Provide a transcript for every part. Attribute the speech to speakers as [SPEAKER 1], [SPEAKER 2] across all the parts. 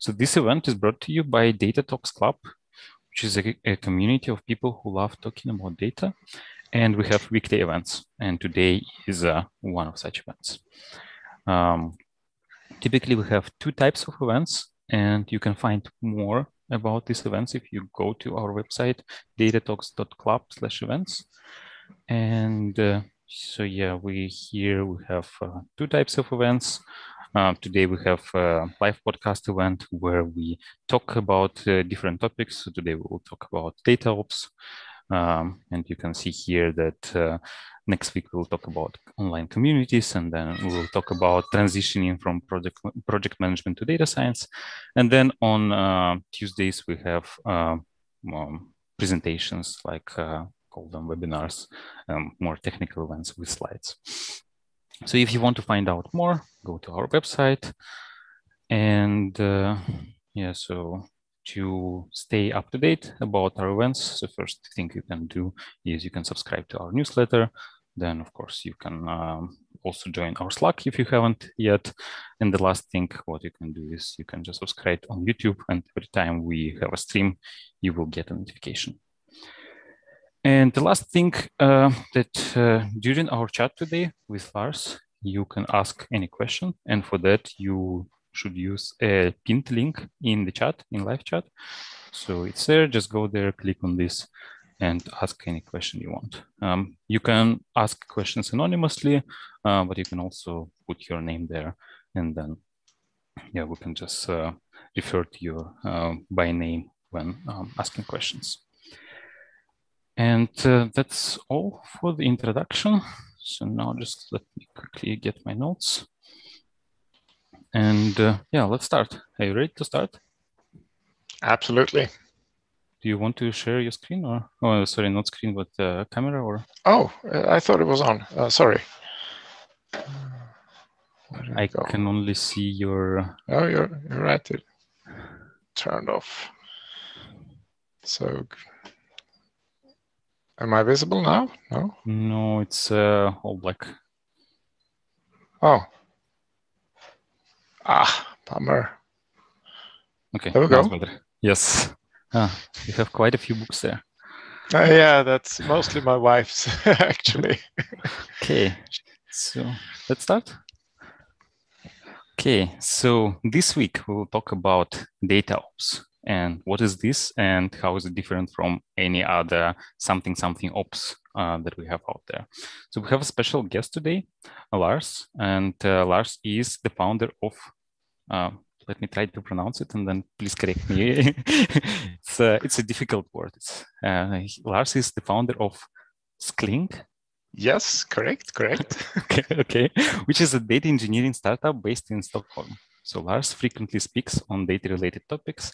[SPEAKER 1] So this event is brought to you by Data Talks Club, which is a, a community of people who love talking about data. And we have weekly events, and today is uh, one of such events. Um, typically, we have two types of events, and you can find more about these events if you go to our website, datatalks.club slash events. And uh, so, yeah, we here we have uh, two types of events. Uh, today we have a live podcast event where we talk about uh, different topics. So today we will talk about data ops. Um, and you can see here that uh, next week we'll talk about online communities and then we will talk about transitioning from project, project management to data science. And then on uh, Tuesdays we have uh, um, presentations like call them webinars, um, more technical events with slides. So if you want to find out more, go to our website. And uh, yeah, so to stay up to date about our events, the first thing you can do is you can subscribe to our newsletter. Then, of course, you can um, also join our Slack if you haven't yet. And the last thing, what you can do is you can just subscribe on YouTube, and every time we have a stream, you will get a notification. And the last thing uh, that uh, during our chat today with Lars, you can ask any question. And for that, you should use a pinned link in the chat, in live chat. So it's there, just go there, click on this and ask any question you want. Um, you can ask questions anonymously, uh, but you can also put your name there and then yeah, we can just uh, refer to you uh, by name when um, asking questions. And uh, that's all for the introduction. So now just let me quickly get my notes. And uh, yeah, let's start. Are you ready to start?
[SPEAKER 2] Absolutely.
[SPEAKER 1] Do you want to share your screen or, oh, sorry, not screen, but uh, camera or?
[SPEAKER 2] Oh, I thought it was on. Uh, sorry.
[SPEAKER 1] I go? can only see your.
[SPEAKER 2] Oh, you're, you're right. It turned off. So Am I visible now? No.
[SPEAKER 1] No, it's uh, all black.
[SPEAKER 2] Oh. Ah, bummer.
[SPEAKER 1] Okay.
[SPEAKER 2] There we go.
[SPEAKER 1] Better. Yes. Ah, you have quite a few books there.
[SPEAKER 2] Uh, yeah, that's mostly my wife's actually.
[SPEAKER 1] okay. So let's start. Okay, so this week we will talk about data ops and what is this and how is it different from any other something something ops uh, that we have out there? So we have a special guest today lars and uh, lars is the founder of uh, let me try to pronounce it and then please correct me. It's, uh, it's a difficult word. Uh, lars is the founder of Scling.
[SPEAKER 2] Yes correct correct.
[SPEAKER 1] Okay, okay. Which is a data engineering startup based in stockholm. So Lars frequently speaks on data related topics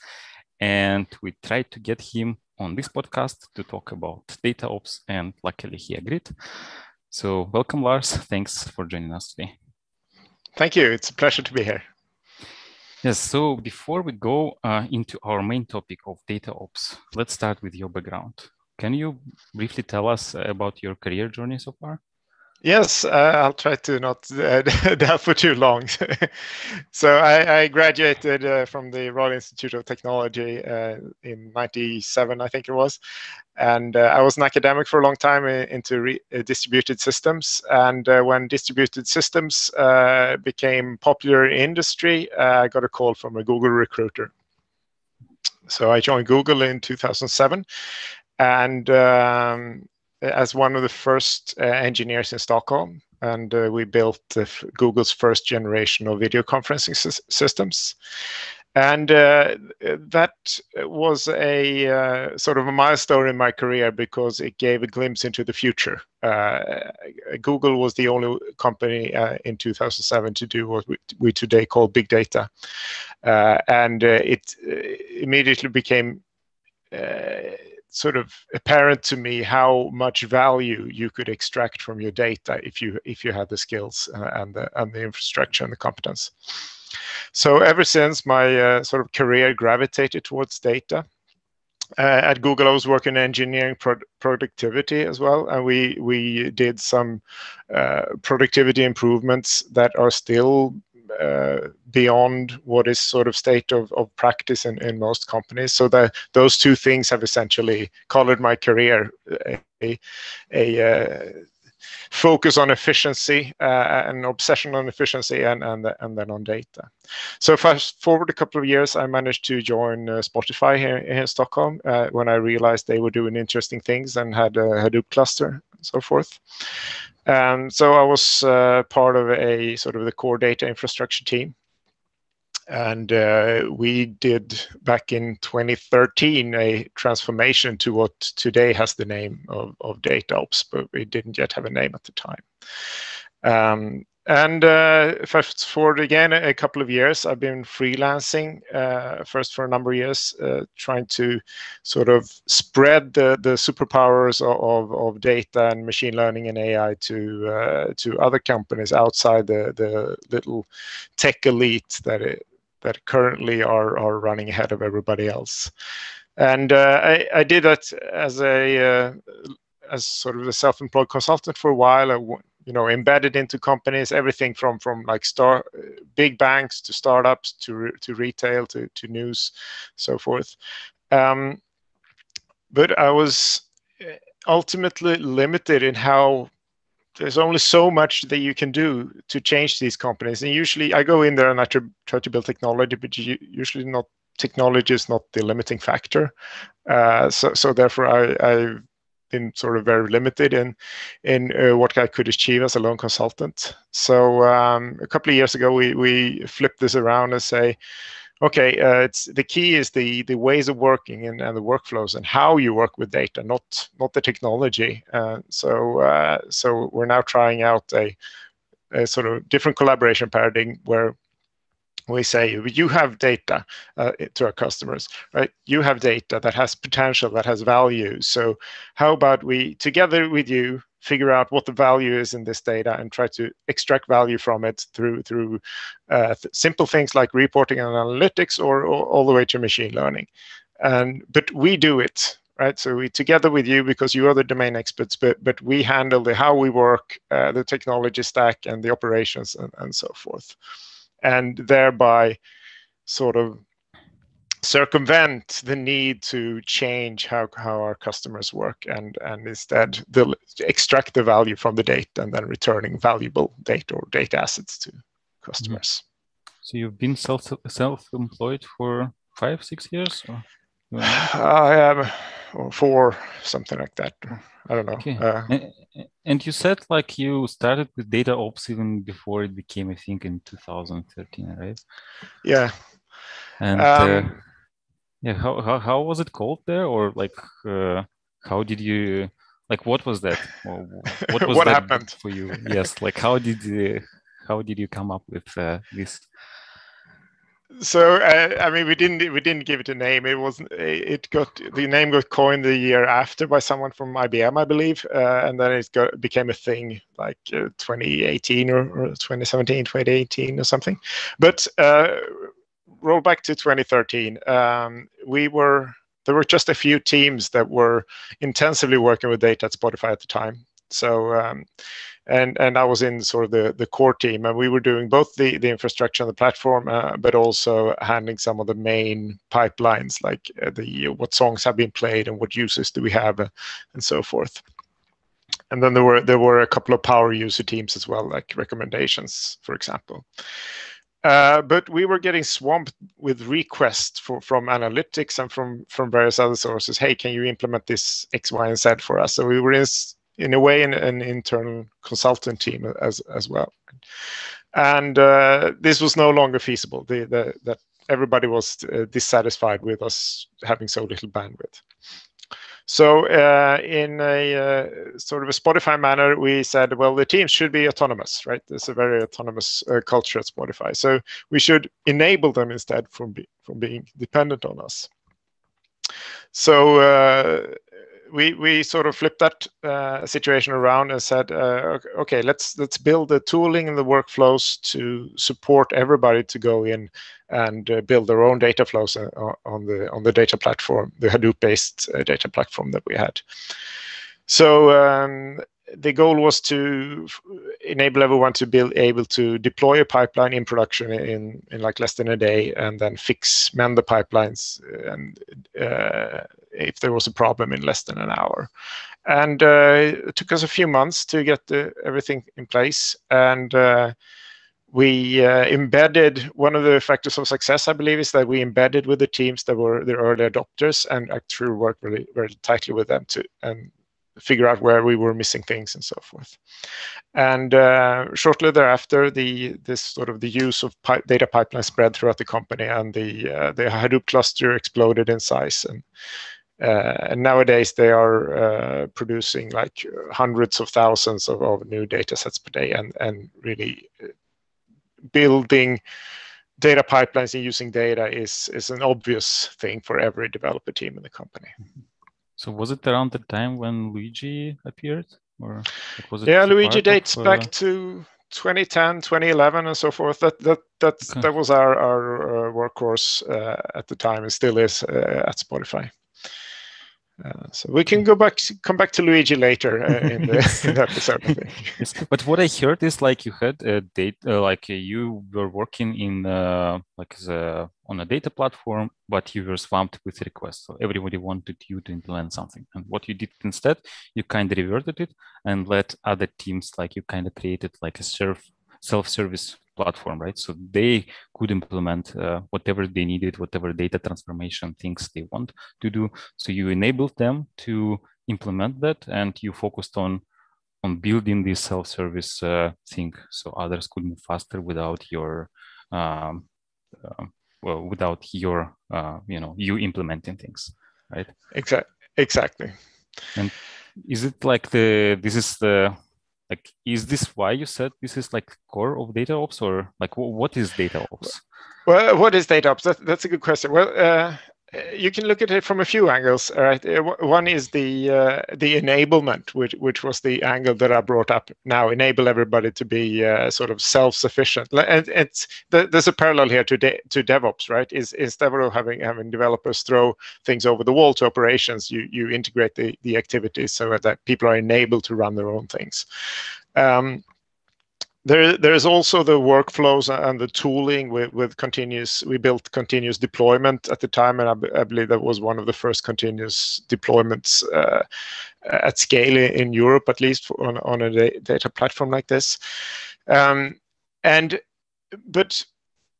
[SPEAKER 1] and we tried to get him on this podcast to talk about data ops, and luckily he agreed. So, welcome, Lars. Thanks for joining us today.
[SPEAKER 2] Thank you. It's a pleasure to be here.
[SPEAKER 1] Yes. So, before we go uh, into our main topic of data ops, let's start with your background. Can you briefly tell us about your career journey so far?
[SPEAKER 2] Yes, uh, I'll try to not uh, delve for too long. so I, I graduated uh, from the Royal Institute of Technology uh, in '97, I think it was, and uh, I was an academic for a long time into re- uh, distributed systems. And when distributed systems became popular in industry, I got a call from a Google recruiter. So I joined Google in 2007, and um, as one of the first uh, engineers in Stockholm, and uh, we built uh, Google's first generation of video conferencing sy systems. And uh, that was a uh, sort of a milestone in my career because it gave a glimpse into the future. Uh, Google was the only company in 2007 to do what we, we today call big data. and it immediately became sort of apparent to me how much value you could extract from your data if you if you had the skills uh, and the and the infrastructure and the competence. So ever since my uh, sort of career gravitated towards data. Uh, at Google, I was working in engineering pro productivity as well, and we we did some uh, productivity improvements that are still beyond what is sort of state of, of practice in, in most companies. So that those two things have essentially colored my career. A, a uh, focus on efficiency uh, and obsession on efficiency and, and, and then on data. So fast forward a couple of years, I managed to join uh, Spotify here, here, in Stockholm uh, when I realized they were doing interesting things and had a Hadoop cluster and so forth. Um, so I was uh, part of a sort of the core data infrastructure team and uh, we did back in 2013 a transformation to what today has the name of, of DataOps, but we didn't yet have a name at the time. Um, and uh, fast forward again a couple of years, I've been freelancing uh, first for a number of years, uh, trying to sort of spread the, the superpowers of, of data and machine learning and AI to to other companies outside the, the little tech elite that it, that currently are are running ahead of everybody else. And uh, I, I did that as a uh, as sort of a self-employed consultant for a while. I, you know, embedded into companies, everything from from like star big banks to startups to to retail to to news, so forth. Um, but I was ultimately limited in how there's only so much that you can do to change these companies. And usually I go in there and I try to build technology, but usually not technology is not the limiting factor. Uh, so, so therefore I, I've been sort of very limited in in uh, what I could achieve as a lone consultant. So um, a couple of years ago, we we flipped this around and say, okay, uh, it's the key is the the ways of working and, and the workflows and how you work with data, not not the technology. Uh, so uh, so we're now trying out a, a, sort of different collaboration paradigm where we say you have data uh, to our customers, right? You have data that has potential, that has value. So how about we together with you figure out what the value is in this data and try to extract value from it through through uh, th simple things like reporting and analytics or, or, all the way to machine learning and but we do it right so we together with you because you are the domain experts but but we handle the how we work uh, the technology stack and the operations and, and so forth and thereby sort of circumvent the need to change how, how our customers work and, and instead the, extract the value from the data and then returning valuable data or data assets to customers.
[SPEAKER 1] So you've been self self-employed for five, six years? Or?
[SPEAKER 2] I am or four, something like that. I don't know. Okay. Uh,
[SPEAKER 1] and, and, you said like you started with data ops even before it became, I think, in 2013, right?
[SPEAKER 2] Yeah.
[SPEAKER 1] And uh, um, uh, yeah how, how, how was it called there or like uh, how did you like what was that
[SPEAKER 2] what was what happened
[SPEAKER 1] for you yes like how did you how did you come up with uh, this
[SPEAKER 2] so uh, i mean we didn't we didn't give it a name it was it got the name got coined the year after by someone from ibm i believe uh, and then it got became a thing like uh, 2018 or, or 2017 2018 or something but uh, roll back to 2013, um, we were there were just a few teams that were intensively working with data at Spotify at the time. So um, and and I was in sort of the the core team, and we were doing both the the infrastructure and the platform, uh, but also handling some of the main pipelines, like uh, the what songs have been played and what users do we have, uh, and so forth. And then there were there were a couple of power user teams as well, like recommendations, for example. Uh, but we were getting swamped with requests for, from analytics and from, from various other sources. Hey, can you implement this X, Y, and Z for us? So we were in, in a way an, an internal consultant team as, as well. And uh, this was no longer feasible. The, the, that everybody was uh, dissatisfied with us having so little bandwidth. So uh, in a uh, sort of a Spotify manner, we said, well, the teams should be autonomous, right? There's a very autonomous uh, culture at Spotify. So we should enable them instead from, be, from being dependent on us. So uh, we we sort of flipped that uh, situation around and said, uh, okay, let's let's build the tooling and the workflows to support everybody to go in and uh, build their own data flows uh, on the on the data platform, the Hadoop-based uh, data platform that we had. So um, the goal was to enable everyone to be able to deploy a pipeline in production in, in like less than a day and then fix mend the pipelines and uh, if there was a problem in less than an hour. And uh, it took us a few months to get the, everything in place and uh, we uh, embedded one of the factors of success i believe is that we embedded with the teams that were the early adopters and actually worked really very tightly with them to and figure out where we were missing things and so forth. And uh, shortly thereafter, the this sort of the use of data pipeline spread throughout the company, and the uh, the Hadoop cluster exploded in size. And, uh, and nowadays they are uh, producing like hundreds of thousands of, of new data sets per day, and and really uh, building data pipelines and using data is is an obvious thing for every developer team in the company. Mm-hmm.
[SPEAKER 1] So was it around the time when Luigi appeared, or
[SPEAKER 2] was it? Yeah, Luigi dates of, uh... back to 2010, 2011, and so forth. That that that okay. that was our our uh, workhorse uh, at the time, and still is uh, at Spotify. Uh, so we can go back, come back to Luigi later uh, in, the, in, the, episode.
[SPEAKER 1] yes, but what I heard is like you had a date, uh, like you were working in uh, like a, on a data platform, but you were swamped with requests. So everybody wanted you to implement something, and what you did instead, you kind of reverted it and let other teams, like you kind of created like a self self-service platform, right? So they could implement uh, whatever they needed, whatever data transformation things they want to do. So you enabled them to implement that, and you focused on on building this self-service uh, thing, so others could move faster without your um, uh, well, without your uh, you know you implementing things, right?
[SPEAKER 2] Exactly. Exactly.
[SPEAKER 1] And is it like the this is the like is this why you said this is like core of data ops or like what is data ops?
[SPEAKER 2] Well what is data ops? That, that's a good question. Well uh, you can look at it from a few angles. Right, uh, one is the uh, the enablement, which which was the angle that I brought up. Now, enable everybody to be uh, sort of self-sufficient, and it's there's a parallel here to de- to DevOps, right? Is instead of having having developers throw things over the wall to operations, you you integrate the the activities so that people are enabled to run their own things. Um, there, there is also the workflows and the tooling with, with continuous. We built continuous deployment at the time, and I, I believe that was one of the first continuous deployments uh, at scale in Europe, at least on, on a data platform like this. Um, and but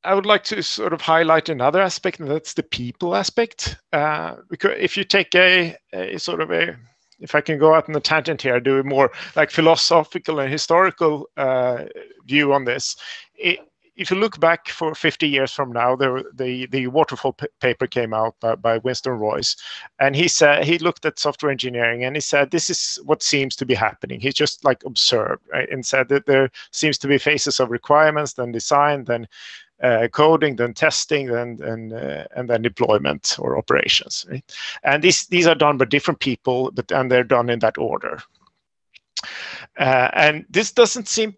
[SPEAKER 2] I would like to sort of highlight another aspect, and that's the people aspect. Uh, because if you take a, a sort of a if I can go out on the tangent here, do a more like philosophical and historical uh, view on this. It, if you look back for 50 years from now, the the, the waterfall paper came out by, by Winston Royce, and he said he looked at software engineering and he said this is what seems to be happening. He just like observed right, and said that there seems to be phases of requirements, then design, then uh, coding, then testing, then and uh, and then deployment or operations. Right? And these these are done by different people, but and they're done in that order. Uh, and this doesn't seem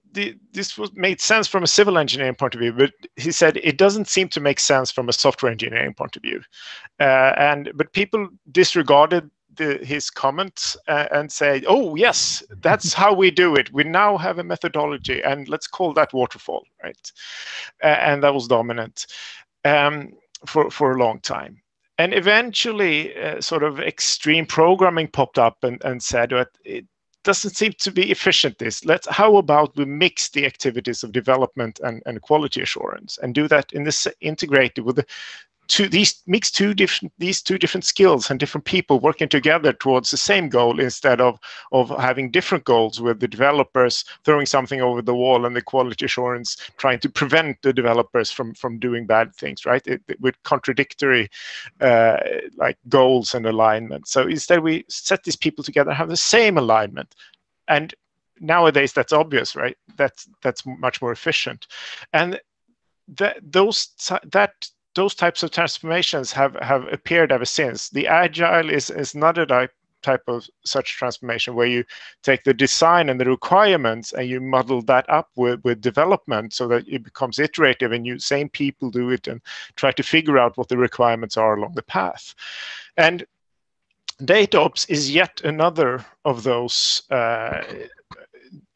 [SPEAKER 2] this was made sense from a civil engineering point of view, but he said it doesn't seem to make sense from a software engineering point of view. Uh, and but people disregarded the, his comments uh, and say, "Oh yes, that's how we do it. We now have a methodology, and let's call that waterfall." Right, uh, and that was dominant um, for for a long time. And eventually, uh, sort of extreme programming popped up and, and said it doesn't seem to be efficient. This let's how about we mix the activities of development and, and quality assurance and do that in this integrated with the two these mix two different these two different skills and different people working together towards the same goal instead of of having different goals with the developers throwing something over the wall and the quality assurance trying to prevent the developers from from doing bad things right? It, it, with contradictory uh, like goals and alignment. So instead we set these people together have the same alignment. And nowadays that's obvious right? That's that's much more efficient. And that those that those types of transformations have, have appeared ever since. The agile is, is another type, type of such transformation where you take the design and the requirements and you model that up with, with development so that it becomes iterative and you same people do it and try to figure out what the requirements are along the path. And DataOps is yet another of those uh,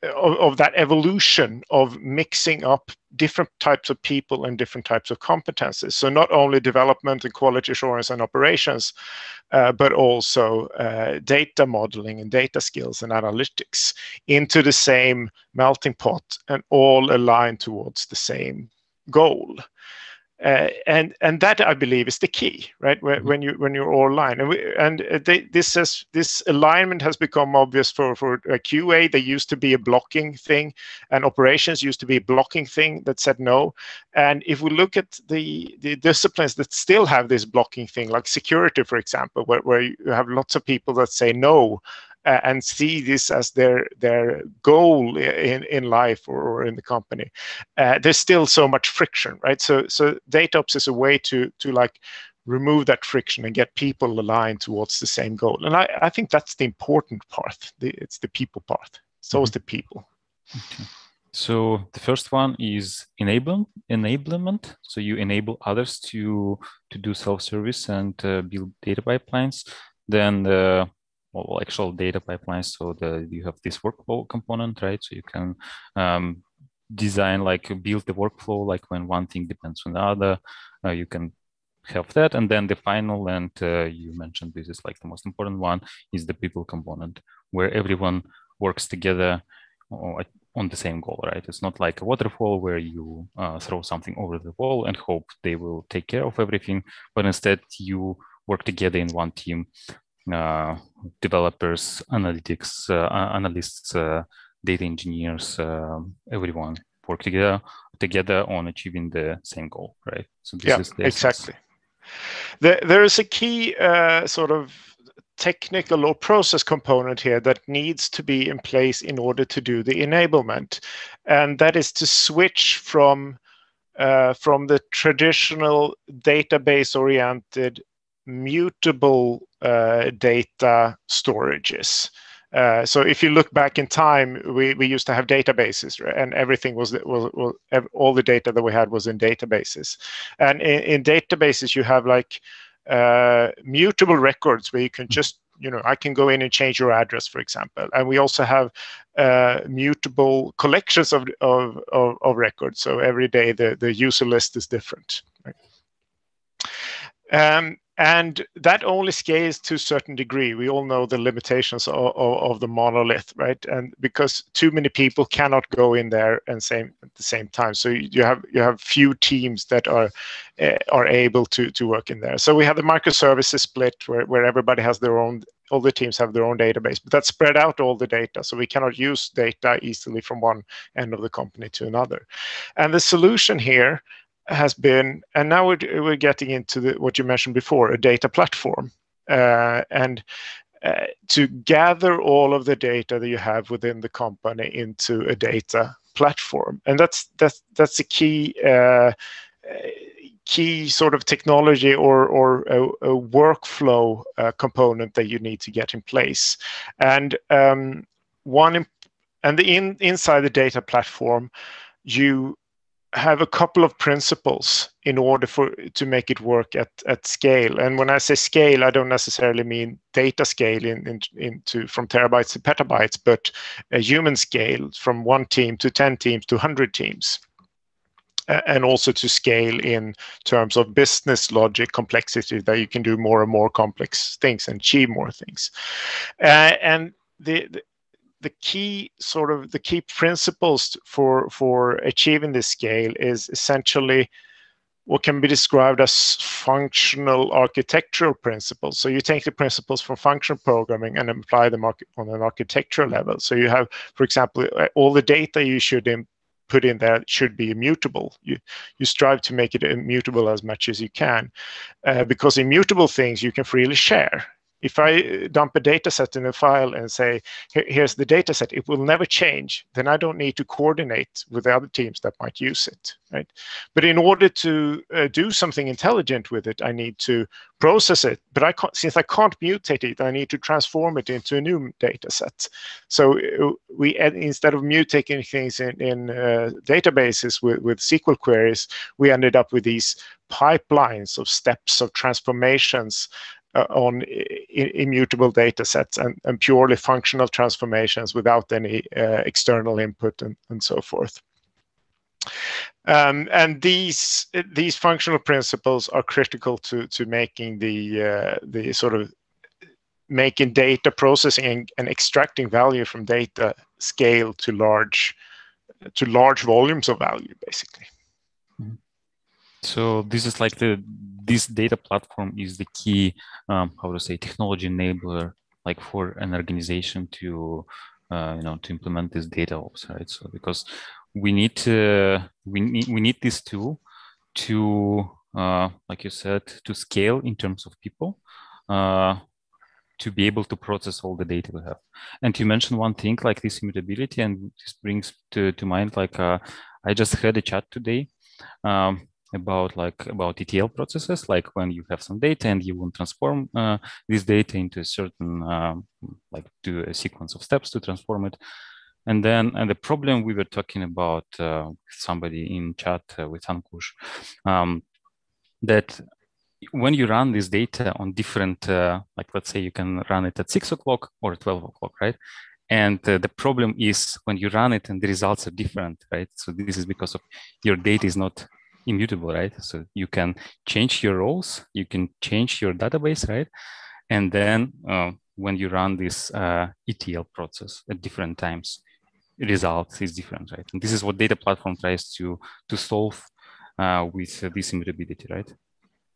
[SPEAKER 2] of, of, that evolution of mixing up different types of people and different types of competences. So not only development and quality assurance and operations, uh, but also uh, data modeling and data skills and analytics into the same melting pot and all aligned towards the same goal. Uh, and and that I believe is the key, right? When, mm-hmm. when you when you're all aligned, and, we, and they, this has this alignment has become obvious for for QA. They used to be a blocking thing, and operations used to be a blocking thing that said no. And if we look at the the disciplines that still have this blocking thing, like security, for example, where, where you have lots of people that say no uh, and see this as their their goal in, in life or, or in the company uh, there's still so much friction right so so dataops is a way to to like remove that friction and get people aligned towards the same goal and i, I think that's the important part the, it's the people part so mm-hmm. is the people
[SPEAKER 1] okay. So the first one is enable enablement. So you enable others to to do self-service and uh, build data pipelines. Then the well, actual data pipelines. So the you have this workflow component, right? So you can um, design like build the workflow like when one thing depends on the other. Uh, you can have that, and then the final and uh, you mentioned this is like the most important one is the people component where everyone works together on the same goal, right? It's not like a waterfall where you uh, throw something over the wall and hope they will take care of everything, but instead you work together in one team developers, analytics, uh, analysts, uh, data engineers, everyone work together together on achieving the same goal, right?
[SPEAKER 2] So this yeah, is the exactly. There, there is a key uh, sort of technical or process component here that needs to be in place in order to do the enablement, and that is to switch from uh, from the traditional database-oriented mutable uh, data storages. Uh, so if you look back in time, we, we used to have databases, right? and everything was, was, was all the data that we had was in databases. And in, in databases, you have like uh, mutable records where you can just you know i can go in and change your address for example and we also have uh, mutable collections of, of, of, of, records so every day the, the user list is different right? um, and that only scales to a certain degree. We all know the limitations of, of, of, the monolith right? And because too many people cannot go in there and same at the same time. So you have you have few teams that are uh, are able to to work in there. So we have the microservices split where, where everybody has their own all the teams have their own database but that spread out all the data. So we cannot use data easily from one end of the company to another. And the solution here has been, and now we're, we're getting into the, what you mentioned before, a data platform. Uh, and uh, to gather all of the data that you have within the company into a data platform. And that's that's that's a key uh, key sort of technology or or a, a workflow uh, component that you need to get in place. And um, one and the in, inside the data platform, you have a couple of principles in order for to make it work at, at scale. And when I say scale, I don't necessarily mean data scale in, in, into from terabytes to petabytes, but a human scale from one team to 10 teams to 100 teams. and also to scale in terms of business logic complexity that you can do more and more complex things and achieve more things. Uh, and the, the the key sort of the key principles for for achieving this scale is essentially what can be described as functional architectural principles. So you take the principles from functional programming and apply them on an architectural level. So you have, for example, all the data you should put in there should be immutable. You you strive to make it immutable as much as you can, uh, because immutable things you can freely share if I dump a data set in a file and say, here's the data set, it will never change, then I don't need to coordinate with the other teams that might use it, right? But in order to uh, do something intelligent with it, I need to process it. But I can't, since I can't mutate it, I need to transform it into a new data set. So uh, we, instead of mutating things in, in uh, databases with, with SQL queries, we ended up with these pipelines of steps of transformations on immutable data sets and, and, purely functional transformations without any uh, external input and, and so forth. Um, and these these functional principles are critical to to making the uh, the sort of making data processing and, and, extracting value from data scale to large to large volumes of value basically.
[SPEAKER 1] So this is like the this data platform is the key um, how to say technology enabler like for an organization to uh, you know to implement this data ops right so because we need to we need we need this tool to uh, like you said to scale in terms of people uh, to be able to process all the data we have. And you mentioned one thing like this immutability and this brings to, to mind like uh, i just had a chat today um, about like about ETL processes, like when you have some data and you want to transform uh, this data into a certain um, like do a sequence of steps to transform it. And then, and the problem we were talking about uh, somebody in chat uh, with Ankush, um, that when you run this data on different, uh, like let's say you can run it at six o'clock or 12 o'clock, right? And uh, the problem is when you run it and the results are different, right? So this is because of your data is not immutable, right? So you can change your roles, you can change your database, right? And then uh, when you run this uh, ETL process at different times, result is different, right? And this is what data platform tries to to solve uh, with uh, this immutability, right?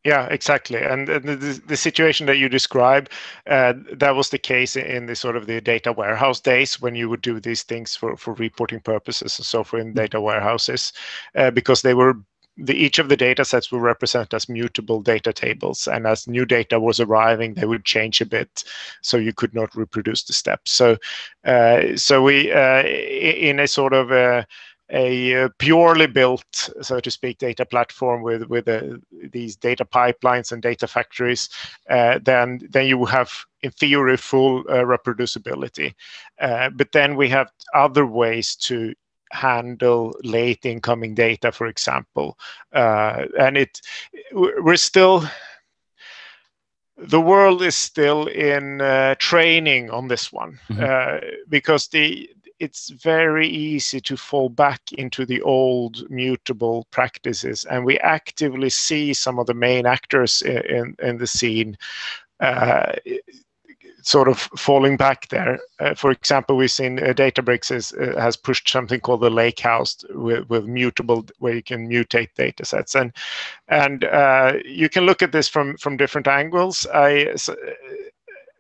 [SPEAKER 2] Yeah, exactly. And the, the situation that you describe, uh, that was the case in the sort of the data warehouse days when you would do these things for, for reporting purposes and so forth in mm. data warehouses, uh, because they were the, each of the data sets will represent as mutable data tables. And as new data was arriving, they would change a bit, so you could not reproduce the steps. So, uh, so we, uh, in a sort of a, a purely built, so to speak, data platform with with uh, these data pipelines and data factories, uh, then then you have in theory full uh, reproducibility. Uh, but then we have other ways to handle late incoming data, for example. Uh, and it we're still the world is still in uh, training on this one mm-hmm. uh, because the it's very easy to fall back into the old mutable practices and we actively see some of the main actors in, in, in the scene uh, sort of falling back there. Uh, for example, we've seen uh, Databricks is, uh, has pushed something called the Lakehouse with, with mutable, where you can mutate data sets, and and uh, you can look at this from from different angles. I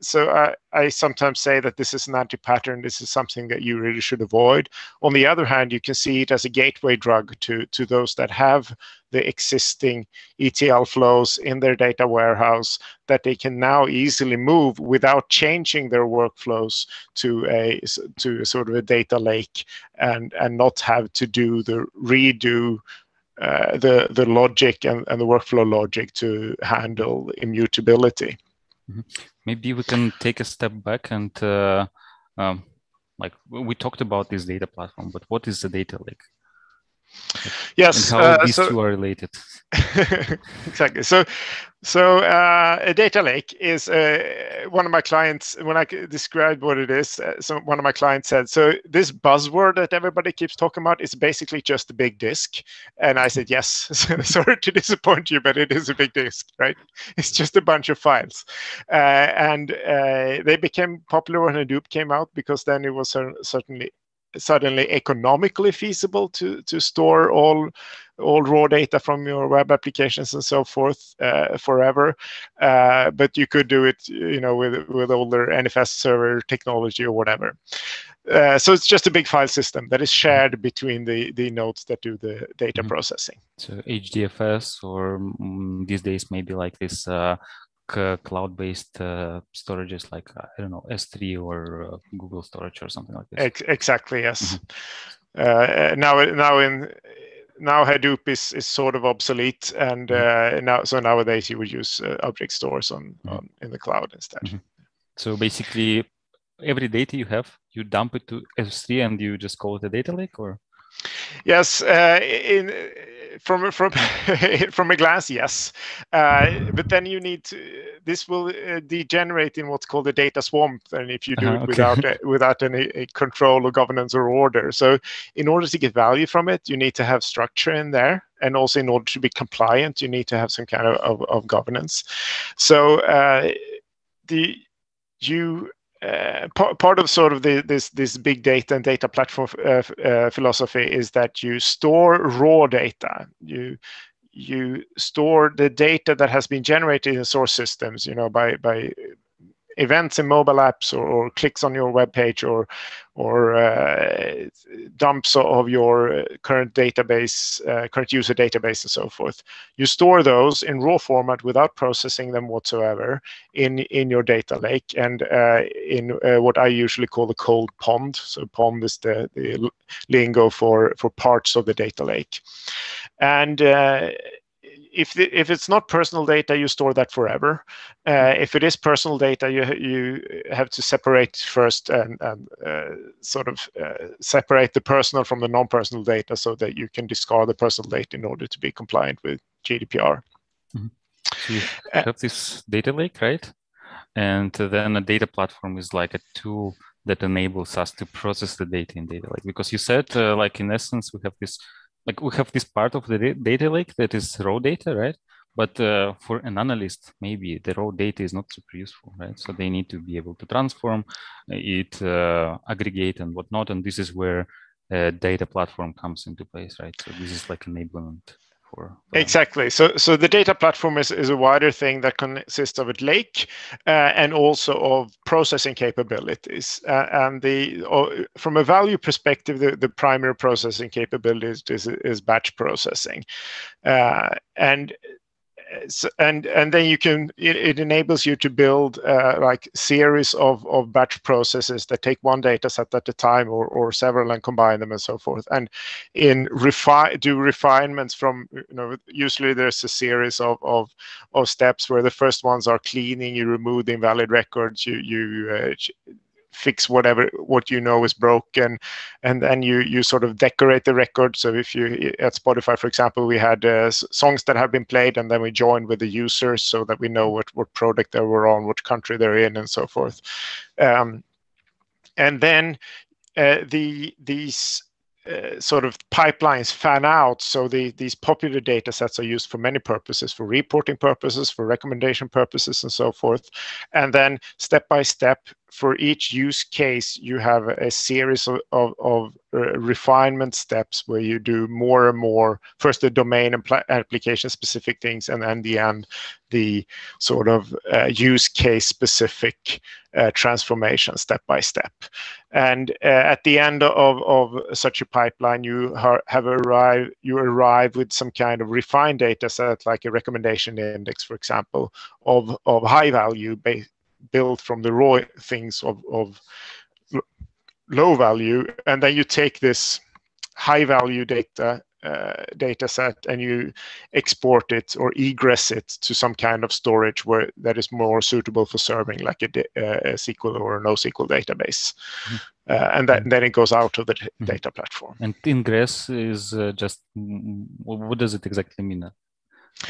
[SPEAKER 2] so, I, I sometimes say that this is an anti-pattern. This is something that you really should avoid. On the other hand, you can see it as a gateway drug to, to those that have the existing ETL flows in their data warehouse that they can now easily move without changing their workflows to a to a sort of a data lake and and not have to do the redo uh, the the logic and, and the workflow logic to handle immutability.
[SPEAKER 1] Mm-hmm. Maybe we can take a step back and uh, um, like we talked about this data platform, but what is the data lake?
[SPEAKER 2] Yes,
[SPEAKER 1] and how uh, these so, two are related.
[SPEAKER 2] exactly. So, so uh, a data lake is uh, one of my clients. When I described what it is, uh, so one of my clients said, "So this buzzword that everybody keeps talking about is basically just a big disk." And I said, "Yes." Sorry to disappoint you, but it is a big disk, right? It's just a bunch of files, uh, and uh, they became popular when Hadoop came out because then it was certainly suddenly economically feasible to to store all all raw data from your web applications and so forth uh, forever. Uh, but you could do it, you know, with with older NFS server technology or whatever. Uh, so it's just a big file system that is shared between the the nodes that do the data mm-hmm. processing.
[SPEAKER 1] So HDFS, or um, these days maybe like this uh, cloud-based uh, storages like uh, I don't know S3 or uh, Google Storage or something like this.
[SPEAKER 2] Exactly. Yes. Mm-hmm. Uh, now, now in now Hadoop is, is sort of obsolete, and mm-hmm. Uh, now so nowadays you would use uh, object stores on, mm-hmm. on in the cloud instead. Mm-hmm.
[SPEAKER 1] So basically, every data you have, you dump it to S3 and you just call it a data lake, or
[SPEAKER 2] Yes, uh, in from from from a glance, yes. Uh, but then you need to this will uh, degenerate in what's called a data swamp and if you do uh-huh, it okay. without without any control or governance or order so in order to get value from it you need to have structure in there and also in order to be compliant you need to have some kind of, of, of governance so uh, the you uh, part of sort of the, this this big data and data platform uh, uh, philosophy is that you store raw data. You you store the data that has been generated in source systems, you know, by by events in mobile apps or, or clicks on your web page or or uh, dumps of your current database, uh, current user database, and so forth. You store those in raw format without processing them whatsoever in in your data lake and uh, in uh, what I usually call the cold pond. So pond is the, the lingo for for parts of the data lake, and uh, if the, if it's not personal data, you store that forever. Uh, if it is personal data, you you have to separate first and, and uh, sort of uh, separate the personal from the non-personal data, so that you can discard the personal data in order to be compliant with GDPR.
[SPEAKER 1] Mm-hmm. So you uh, have this data lake, right? And then a data platform is like a tool that enables us to process the data in data lake. Because you said, uh, like in essence, we have this like we have this part of the data lake that is raw data, right? But uh, for an analyst, maybe the raw data is not super useful, right? So they need to be able to transform it, uh, aggregate, and whatnot. And this is where a data platform comes into place, right? So this is like enablement for,
[SPEAKER 2] exactly. So so the data platform is, is a wider thing that consists of a lake uh, and also of processing capabilities. Uh, and the uh, from a value perspective the, the primary processing capabilities is, is batch processing. Uh, and and and then you can it, it enables you to build uh, like series of of batch processes that take one data set at a time or or several and combine them and so forth. And in refine do refinements from you know usually there's a series of of of steps where the first ones are cleaning you remove the invalid records you you uh, fix whatever what you know is broken and then you you sort of decorate the record so if you at spotify for example we had uh, songs that have been played and then we joined with the users so that we know what what product they were on what country they're in and so forth um, and then uh, the these uh, sort of pipelines fan out. So the, these popular data sets are used for many purposes, for reporting purposes, for recommendation purposes, and so forth. And then step by step, for each use case, you have a series of, of, of uh, refinement steps where you do more and more, first the domain and application specific things, and then the end, the sort of uh, use case specific uh, transformation step by step. And uh, at the end of, of such a pipeline, you have arrived, you arrive with some kind of refined data set, like a recommendation index, for example, of, of high value built from the raw things of, of low value. And then you take this high value data uh, data set and you export it or egress it to some kind of storage where that is more suitable for serving like a, uh, a SQL or a NoSQL database. Mm-hmm. Uh, and that, then it goes out of the mm-hmm. data platform.
[SPEAKER 1] And ingress is uh, just what does it exactly mean?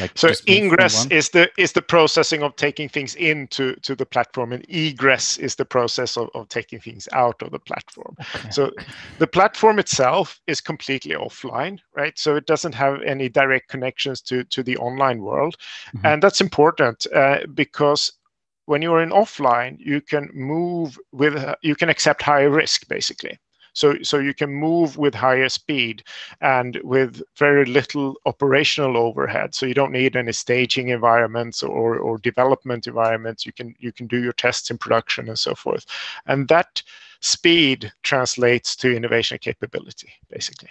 [SPEAKER 2] Like so ingress is the is the processing of taking things into to the platform, and egress is the process of, of taking things out of the platform. Okay. So the platform itself is completely offline, right? So it doesn't have any direct connections to to the online world, mm-hmm. and that's important uh, because when you're in offline, you can move with you can accept higher risk basically. So, so you can move with higher speed and with very little operational overhead. So you don't need any staging environments or, or development environments. You can you can do your tests in production and so forth. And that speed translates to innovation capability, basically.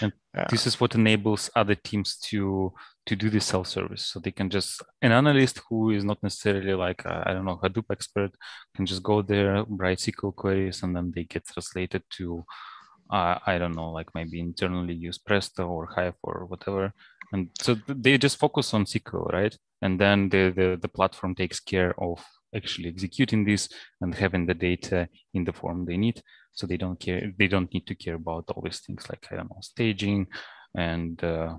[SPEAKER 1] And uh, this is what enables other teams to to do this self-service. So they can just an analyst who is not necessarily like I don't know hadoop expert can just go there write sql queries and then they get translated to uh, i don't know like maybe internally use presto or hive or whatever. And so they just focus on sql right? And then the, the the platform takes care of actually executing this and having the data in the form they need. So they don't care they don't need to care about all these things like i don't know staging and uh,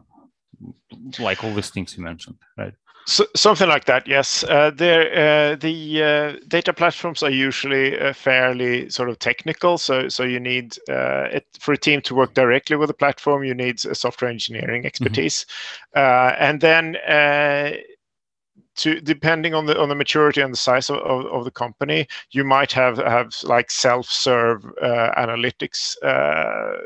[SPEAKER 1] like all these things you mentioned, right?
[SPEAKER 2] So, something like that, yes. Uh, uh, the uh, data platforms are usually uh, fairly sort of technical. So, so you need uh, it, for a team to work directly with the platform. You need a software engineering mm-hmm. expertise, mm-hmm. and then to depending on the on the maturity and the size of, of, of the company, you might have have like self-serve uh, analytics uh,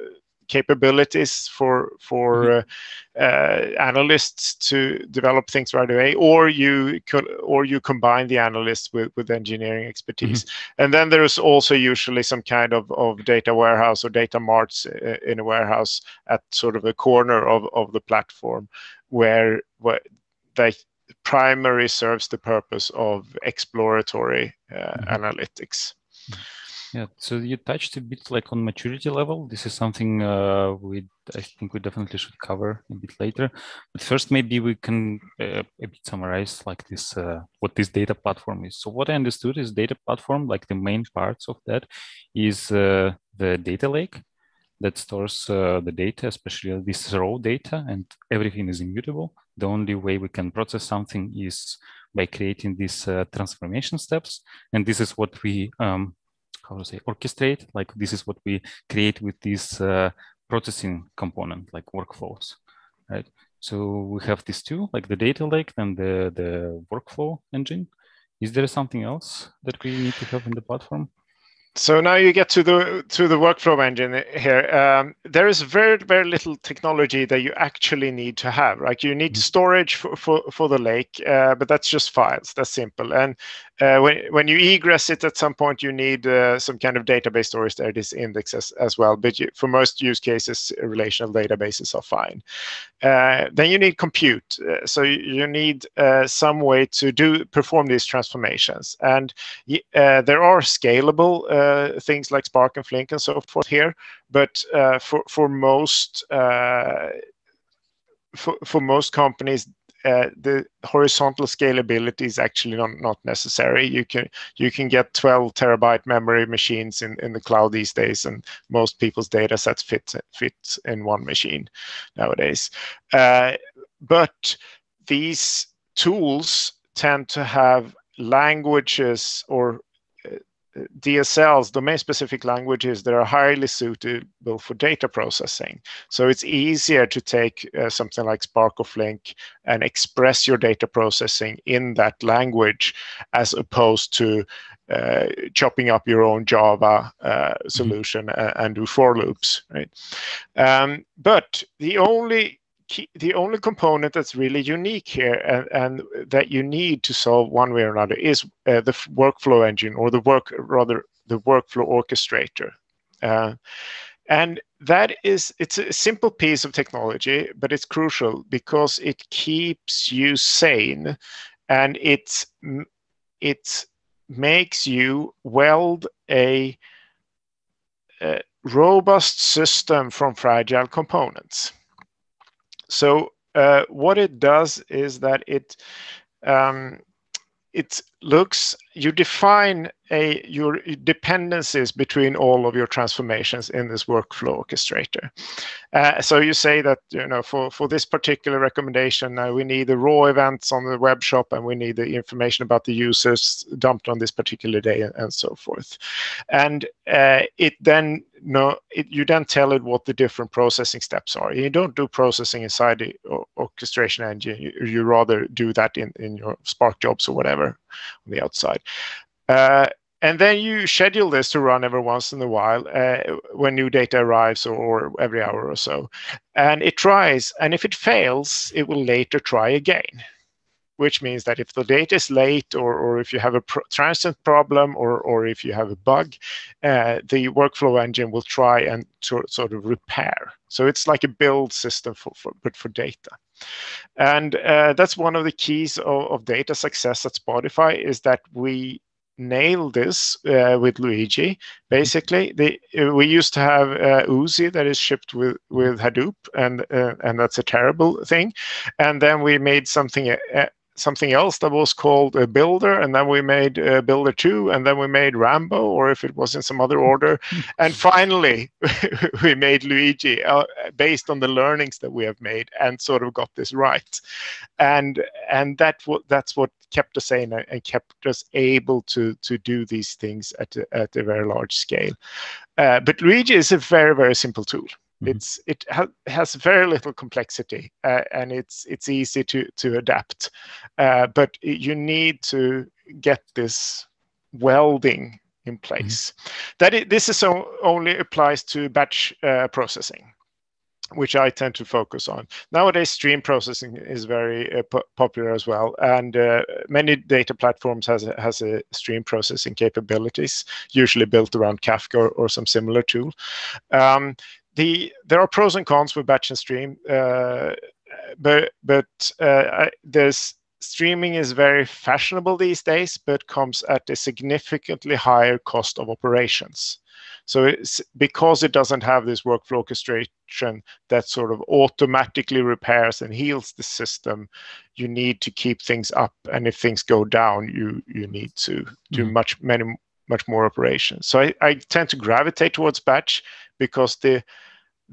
[SPEAKER 2] capabilities for for mm-hmm. uh, uh, analysts to develop things right away, or you could or you combine the analysts with with engineering expertise, mm-hmm. and then there's also usually some kind of of data warehouse or data marts uh, in a warehouse at sort of a corner of of the platform where where they primary serves the purpose of exploratory uh, mm-hmm. analytics.
[SPEAKER 1] Yeah, so you touched a bit like on maturity level. This is something uh, we I think we definitely should cover a bit later. But first, maybe we can uh, a bit summarize like this uh, what this data platform is. So what I understood is data platform, like the main parts of that, is uh, the data lake that stores uh, the data, especially this raw data, and everything is immutable the only way we can process something is by creating these uh, transformation steps. And this is what we, um, how to say, orchestrate. Like this is what we create with this uh, processing component, like workflows, right? So we have these two, like the data lake and the, the workflow engine. Is there something else that we need to have in the platform?
[SPEAKER 2] So now you get to the to the workflow engine here. Um, there is very very little technology that you actually need to have. Right, you need mm-hmm. storage for for, for the lake, uh, but that's just files. That's simple. And uh, when when you egress it at some point, you need uh, some kind of database storage there, this index as, as well. But you, for most use cases, relational databases are fine. Uh, then you need compute. Uh, so you, you need uh, some way to do perform these transformations, and there are scalable things like Spark and Flink and so forth here. But for for most for, for most companies, uh, the horizontal scalability is actually not, not necessary. You can you can get 12 terabyte memory machines in, in the cloud these days, and most people's data sets fit fit in one machine nowadays. Uh, but these tools tend to have languages or DSLs, domain-specific languages that are highly suitable for data processing. So it's easier to take uh, something like Spark or Flink and express your data processing in that language as opposed to uh, chopping up your own Java uh, mm-hmm. solution mm-hmm. and, and do for loops, right? Um, but the only key, the only component that's really unique here and, and, that you need to solve one way or another is uh, the workflow engine or the work rather the workflow orchestrator. Uh, and that is it's a simple piece of technology, but it's crucial because it keeps you sane and it it makes you weld a, a robust system from fragile components. So uh, what it does is that it um, it looks you define a your dependencies between all of your transformations in this workflow orchestrator. Uh, so you say that you know for for this particular recommendation, uh, we need the raw events on the web shop, and we need the information about the users dumped on this particular day, and, and so forth. And uh, it then no, it, you then tell it what the different processing steps are. You don't do processing inside the orchestration engine. You, you rather do that in in your Spark jobs or whatever on the outside. Uh, and then you schedule this to run every once in a while uh, when new data arrives or, or, every hour or so. And it tries, and if it fails, it will later try again, which means that if the data is late or, or if you have a transient problem or, or if you have a bug, uh, the workflow engine will try and sort of repair. So it's like a build system for, for but for data. And uh, that's one of the keys of, of data success at Spotify is that we nail this uh, with Luigi. Basically, the, uh, we used to have uh, Oozie that is shipped with, with Hadoop, and uh, and that's a terrible thing. And then we made something uh, something else that was called a Builder, and then we made uh, Builder 2, and then we made Rambo, or if it was in some other order. and finally, we made Luigi uh, based on the learnings that we have made and sort of got this right. And and that that's what kept us sane and kept us able to, to do these things at a, at a very large scale. Uh, but Luigi is a very, very simple tool. Mm-hmm. It's it ha- has very little complexity uh, and it's it's easy to to adapt, uh, but you need to get this welding in mm-hmm. place. Mm-hmm. That it, this is only applies to batch uh, processing which I tend to focus on. Nowadays, stream processing is very uh, po- popular as well, and uh, many data platforms has a, has a stream processing capabilities, usually built around Kafka or, or some similar tool. Um, the there are pros and cons with batch and stream, uh, but but uh, there's streaming is very fashionable these days, but comes at a significantly higher cost of operations. So it's because it doesn't have this workflow orchestration that sort of automatically repairs and heals the system, you need to keep things up. And if things go down, you you need to do mm. much many much more operations. So I, I tend to gravitate towards batch because the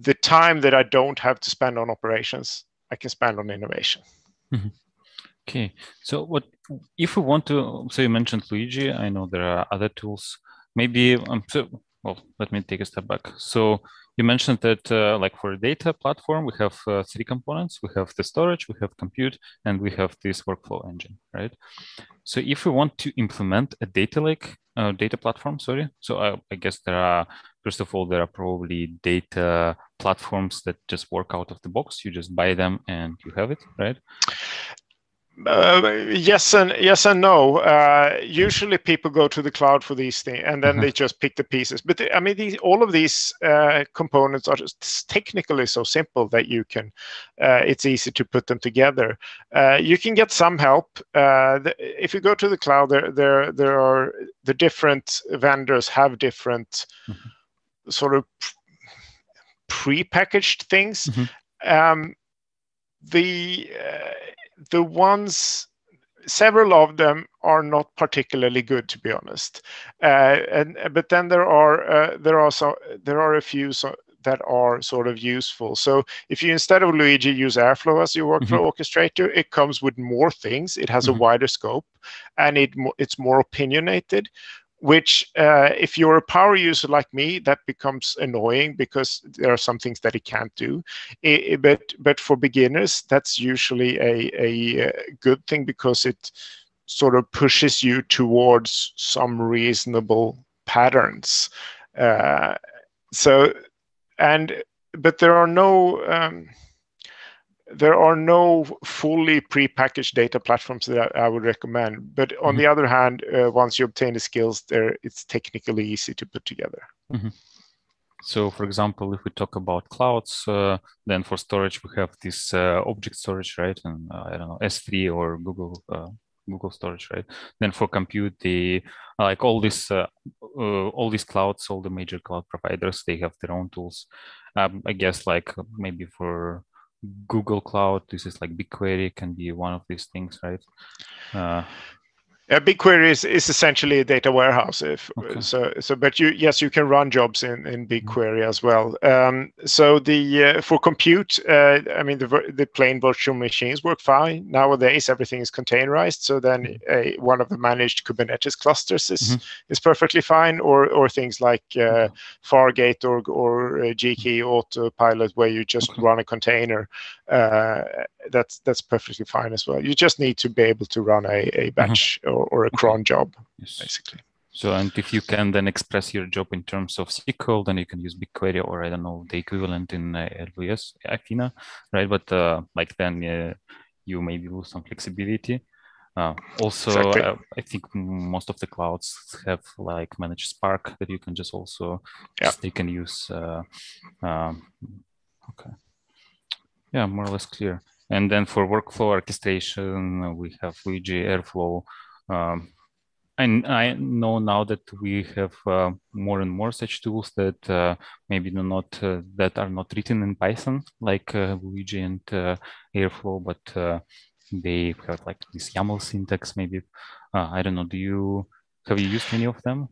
[SPEAKER 2] the time that I don't have to spend on operations, I can spend on innovation.
[SPEAKER 1] Mm-hmm. Okay, so what if we want to? So you mentioned Luigi. I know there are other tools. Maybe um, so well, let me take a step back. So you mentioned that uh, like for a data platform, we have uh, three components. We have the storage, we have compute, and we have this workflow engine, right? So if we want to implement a data lake, uh, data platform, sorry. So I, I guess there are, first of all, there are probably data platforms that just work out of the box. You just buy them and you have it, right?
[SPEAKER 2] Uh, yes and yes and no. Uh, usually, people go to the cloud for these things, and then mm-hmm. they just pick the pieces. But I mean, these, all of these uh, components are just technically so simple that you can. Uh, it's easy to put them together. Uh, you can get some help the, if you go to the cloud. There, there, there are the different vendors have different mm-hmm. Sort of pre-packaged things. Mm-hmm. Um, the the ones several of them are not particularly good to be honest uh, and but then there are uh, there are so there are a few so, that are sort of useful so if you instead of luigi use airflow as your workflow mm-hmm. orchestrator it comes with more things it has mm-hmm. a wider scope and it it's more opinionated which uh, if you're a power user like me that becomes annoying because there are some things that it can't do. It, but but for beginners that's usually a, a, good thing because it sort of pushes you towards some reasonable patterns. Uh, so and but there are no um, there are no fully pre-packaged data platforms that I, would recommend. But on mm-hmm. the other hand, uh, once you obtain the skills, there it's technically easy to put together.
[SPEAKER 1] Mm-hmm. So, for example, if we talk about clouds, uh, then for storage we have this uh, object storage, right? And uh, I don't know S3 or Google uh, Google Storage, right? Then for compute, the like all these uh, all these clouds, all the major cloud providers, they have their own tools. Um, I guess like maybe for Google Cloud. This is like BigQuery can be one of these things, right? Uh,
[SPEAKER 2] yeah, BigQuery is, is essentially a data warehouse. If okay. so, so but you yes, you can run jobs in, in mm-hmm. BigQuery as well. Um, so the uh, for compute, uh, I mean the the plain virtual machines work fine nowadays. Everything is containerized, so then mm-hmm. one of the managed Kubernetes clusters is mm-hmm. is perfectly fine. Or or things like uh, Fargate or or uh, GKE Autopilot, where you just okay. run a container. Uh, that's that's perfectly fine as well. You just need to be able to run a, a mm-hmm. batch or, or a cron job, yes. basically.
[SPEAKER 1] So, and if you can then express your job in terms of SQL, then you can use BigQuery or I don't know the equivalent in uh, AWS, Athena, right? But uh, like then uh, you maybe lose some flexibility. Uh, also, exactly. uh, I think most of the clouds have like managed Spark that you can just also yeah. just they can use. Uh, um, okay, yeah, more or less clear. And then for workflow orchestration, we have Luigi Airflow. Um, and I know now that we have uh, more and more such tools that uh, maybe not uh, that are not written in Python, like uh, Luigi and uh, Airflow, but uh, they have like this YAML syntax. Maybe I don't know. Do you have you used any of them?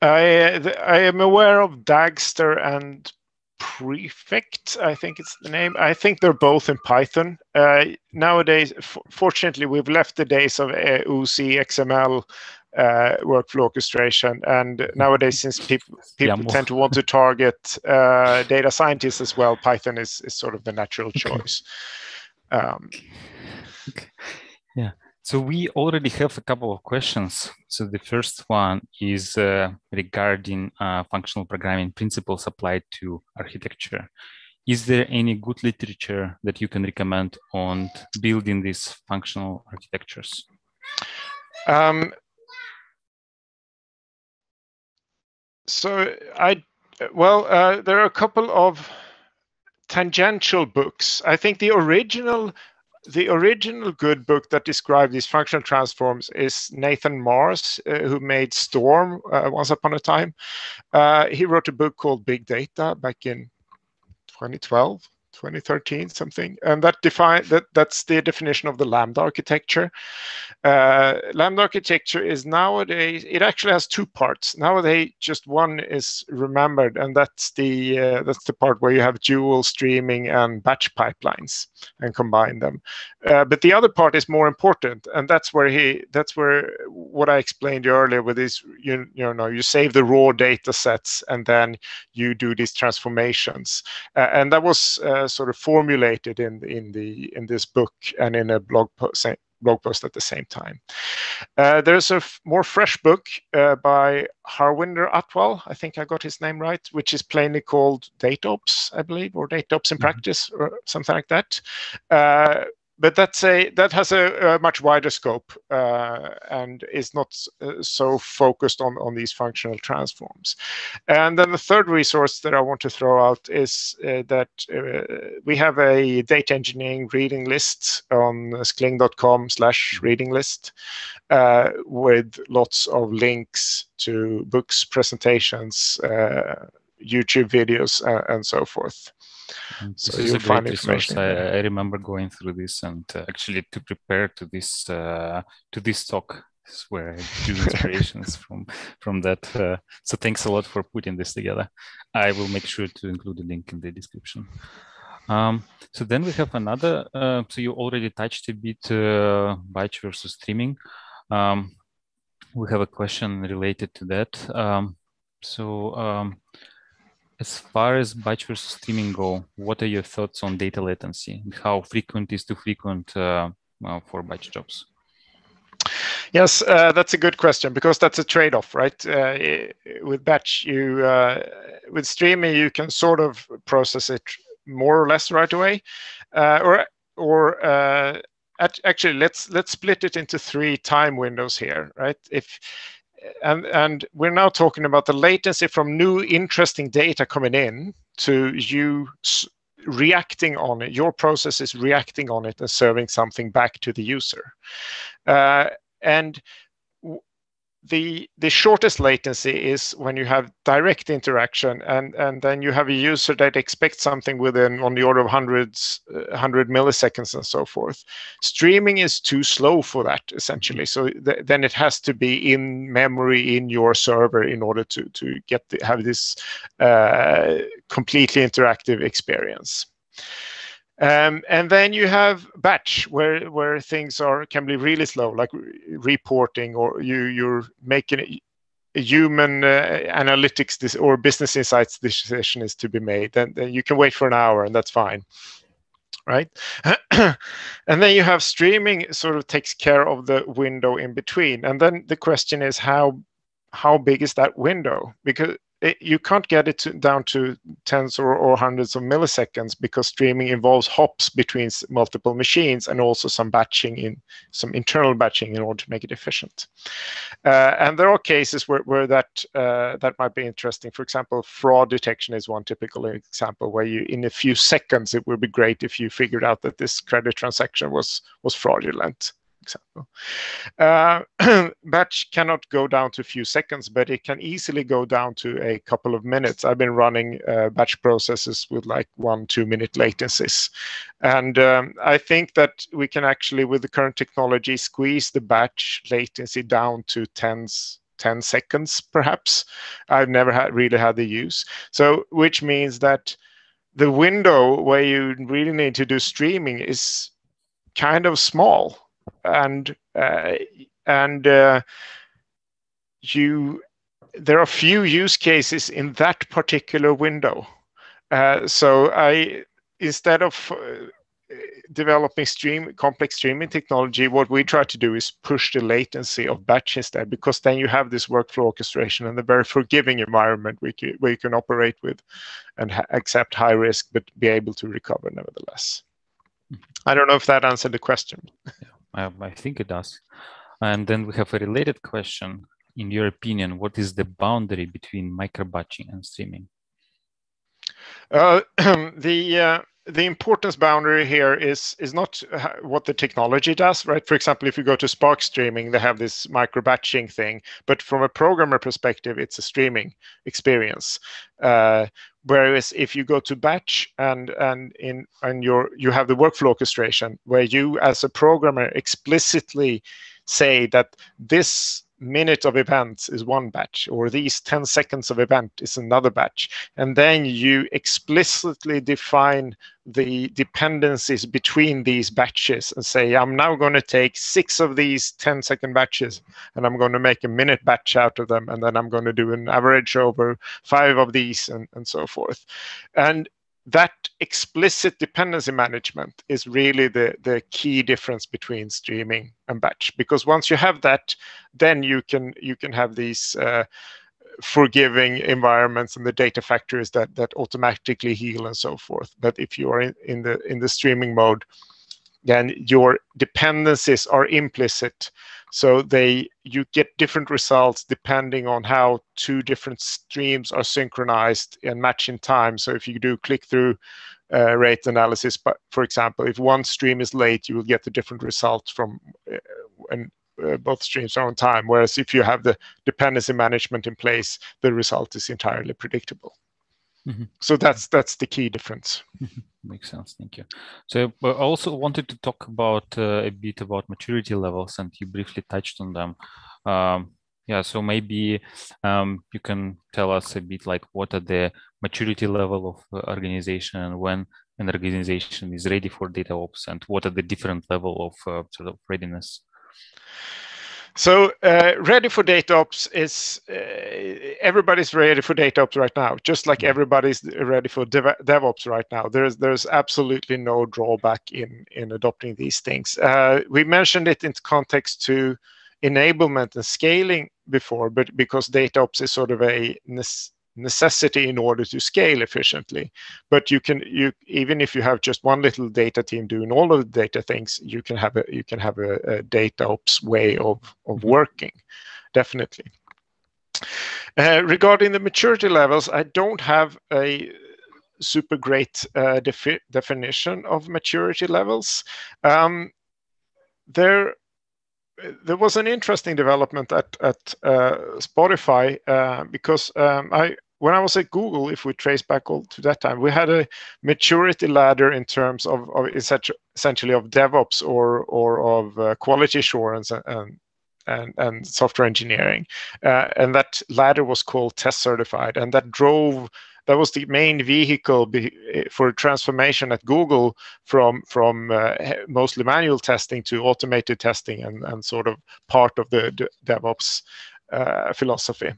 [SPEAKER 2] I I am aware of Dagster and Prefect. I think it's the name. I think they're both in Python. Uh, nowadays, fortunately, we've left the days of uh, Oozie XML uh, workflow orchestration. And nowadays, since people people yeah, tend to want to target uh, data scientists as well, Python is, is sort of the natural choice. Um,
[SPEAKER 1] okay. Yeah. So we already have a couple of questions. So the first one is uh, regarding uh, functional programming principles applied to architecture. Is there any good literature that you can recommend on building these functional architectures?
[SPEAKER 2] Um, so I, well, uh, there are a couple of tangential books. I think the original the original good book that described these functional transforms is Nathan Marz, uh, who made Storm uh, once upon a time. Uh, he wrote a book called Big Data back in 2012. 2013 something and that define that that's the definition of the lambda architecture. Uh, lambda architecture is nowadays it actually has two parts. Nowadays just one is remembered and that's the uh, that's the part where you have dual streaming and batch pipelines and combine them. Uh, but the other part is more important and that's where he that's where what i explained earlier with this you, you know you save the raw data sets and then you do these transformations. Uh, and that was uh, sort of formulated in in the in this book and in a blog post blog post at the same time. Uh, there's a more fresh book uh, by Harvinder Atwal, I think I got his name right, which is plainly called DataOps, I believe, or DataOps in mm-hmm. practice, or something like that. Uh, but that's a that has a, a much wider scope uh, and is not uh, so focused on on these functional transforms. And then the third resource that I want to throw out is uh, that uh, we have a data engineering reading list on scling.com/slash reading list uh, with lots of links to books, presentations, uh, YouTube videos, and so forth.
[SPEAKER 1] So this is a great resource. I, I, remember going through this and uh, actually to prepare to this uh, to this talk is where I use inspirations from from that. Uh, so thanks a lot for putting this together. I will make sure to include a link in the description. Um, so then we have another. Uh, so you already touched a bit uh, batch versus streaming. Um, we have a question related to that. Um, so um, as far as batch versus streaming go, what are your thoughts on data latency? How frequent is too frequent uh, uh, for batch jobs?
[SPEAKER 2] Yes, uh, that's a good question because that's a trade-off, right? Uh, with batch, you uh, with streaming, you can sort of process it more or less right away, uh, or or actually, let's let's split it into three time windows here, right? If and and we're now talking about the latency from new interesting data coming in to you reacting on it. Your process is reacting on it and serving something back to the user. Uh, and the the shortest latency is when you have direct interaction and and then you have a user that expects something within on the order of hundreds uh, 100 milliseconds and so forth. Streaming is too slow for that essentially. So th- then it has to be in memory in your server in order to to get the, have this uh, completely interactive experience um, and then you have batch where where things are can be really slow, like reporting, or you you're making a, human uh, analytics or business insights decision is to be made. Then, then you can wait for an hour, and that's fine, right? and then you have streaming sort of takes care of the window in between, and then the question is how how big is that window? Because you can't get it to, down to tens or, or, hundreds of milliseconds because streaming involves hops between multiple machines and also some batching in some internal batching in order to make it efficient. Uh, and there are cases where, where that uh, that might be interesting. For example, fraud detection is one typical example where you in a few seconds it would be great if you figured out that this credit transaction was was fraudulent example. Uh, batch cannot go down to a few seconds, but it can easily go down to a couple of minutes. I've been running uh, batch processes with like one, two minute latencies. And um, I think that we can actually, with the current technology, squeeze the batch latency down to tens 10 seconds perhaps i've never had really had the use so which means that the window where you really need to do streaming is kind of small and uh, and uh, you there are few use cases in that particular window uh, so i instead of uh, developing stream complex streaming technology, what we try to do is push the latency of batch instead, because then you have this workflow orchestration and a very forgiving environment where you, where you can operate with and accept high risk, but be able to recover nevertheless. I don't know if that answered the question.
[SPEAKER 1] Yeah, I think it does. And then we have a related question. In your opinion, what is the boundary between microbatching and streaming?
[SPEAKER 2] Uh, the uh, the importance boundary here is is not what the technology does, right? For example, if you go to Spark streaming, they have this micro batching thing, but from a programmer perspective, it's a streaming experience. Uh, whereas if you go to batch and and in and your you have the workflow orchestration where you as a programmer explicitly say that this minute of events is one batch or these 10 seconds of event is another batch. And then you explicitly define the dependencies between these batches and say i'm now going to take six of these 10 second batches and i'm going to make a minute batch out of them and then i'm going to do an average over five of these and, and so forth. And that explicit dependency management is really the, the key difference between streaming and batch. Because once you have that then you can you can have these uh, forgiving environments and the data factories that that automatically heal and so forth. But if you are in, in the in the streaming mode then your dependencies are implicit so they you get different results depending on how two different streams are synchronized and match in time. So if you do click through uh, rate analysis, but for example, if one stream is late, you will get a different result from uh, and uh, both streams are on time. Whereas if you have the dependency management in place, the result is entirely predictable. Mm-hmm. So that's that's the key difference.
[SPEAKER 1] Mm-hmm. Makes sense. Thank you. So I also wanted to talk about uh, a bit about maturity levels, and you briefly touched on them. Um, yeah, so maybe um, you can tell us a bit like what are the maturity level of uh, organization and when an organization is ready for data ops and what are the different level of uh, sort of readiness
[SPEAKER 2] so uh, ready for data ops is uh, everybody's ready for data ops right now, just like everybody's ready for dev- DevOps right now. There's there's absolutely no drawback in in adopting these things. Uh, we mentioned it in context to enablement and scaling before, but because data ops is sort of a necessity in order to scale efficiently. But you can you even if you have just one little data team doing all of the data things, you can have a you can have a, a data ops way of of mm-hmm. working, definitely. Uh, regarding the maturity levels, I don't have a super great uh, defi definition of maturity levels. Um, there there was an interesting development at at uh, Spotify uh, because um, I when I was at Google, if we trace back all to that time, we had a maturity ladder in terms of, of essentially of DevOps or or of uh, quality assurance and, and and software engineering, uh, and that ladder was called test certified, and that drove that was the main vehicle be, for transformation at Google from from uh, mostly manual testing to automated testing and and sort of part of the, the DevOps uh, philosophy.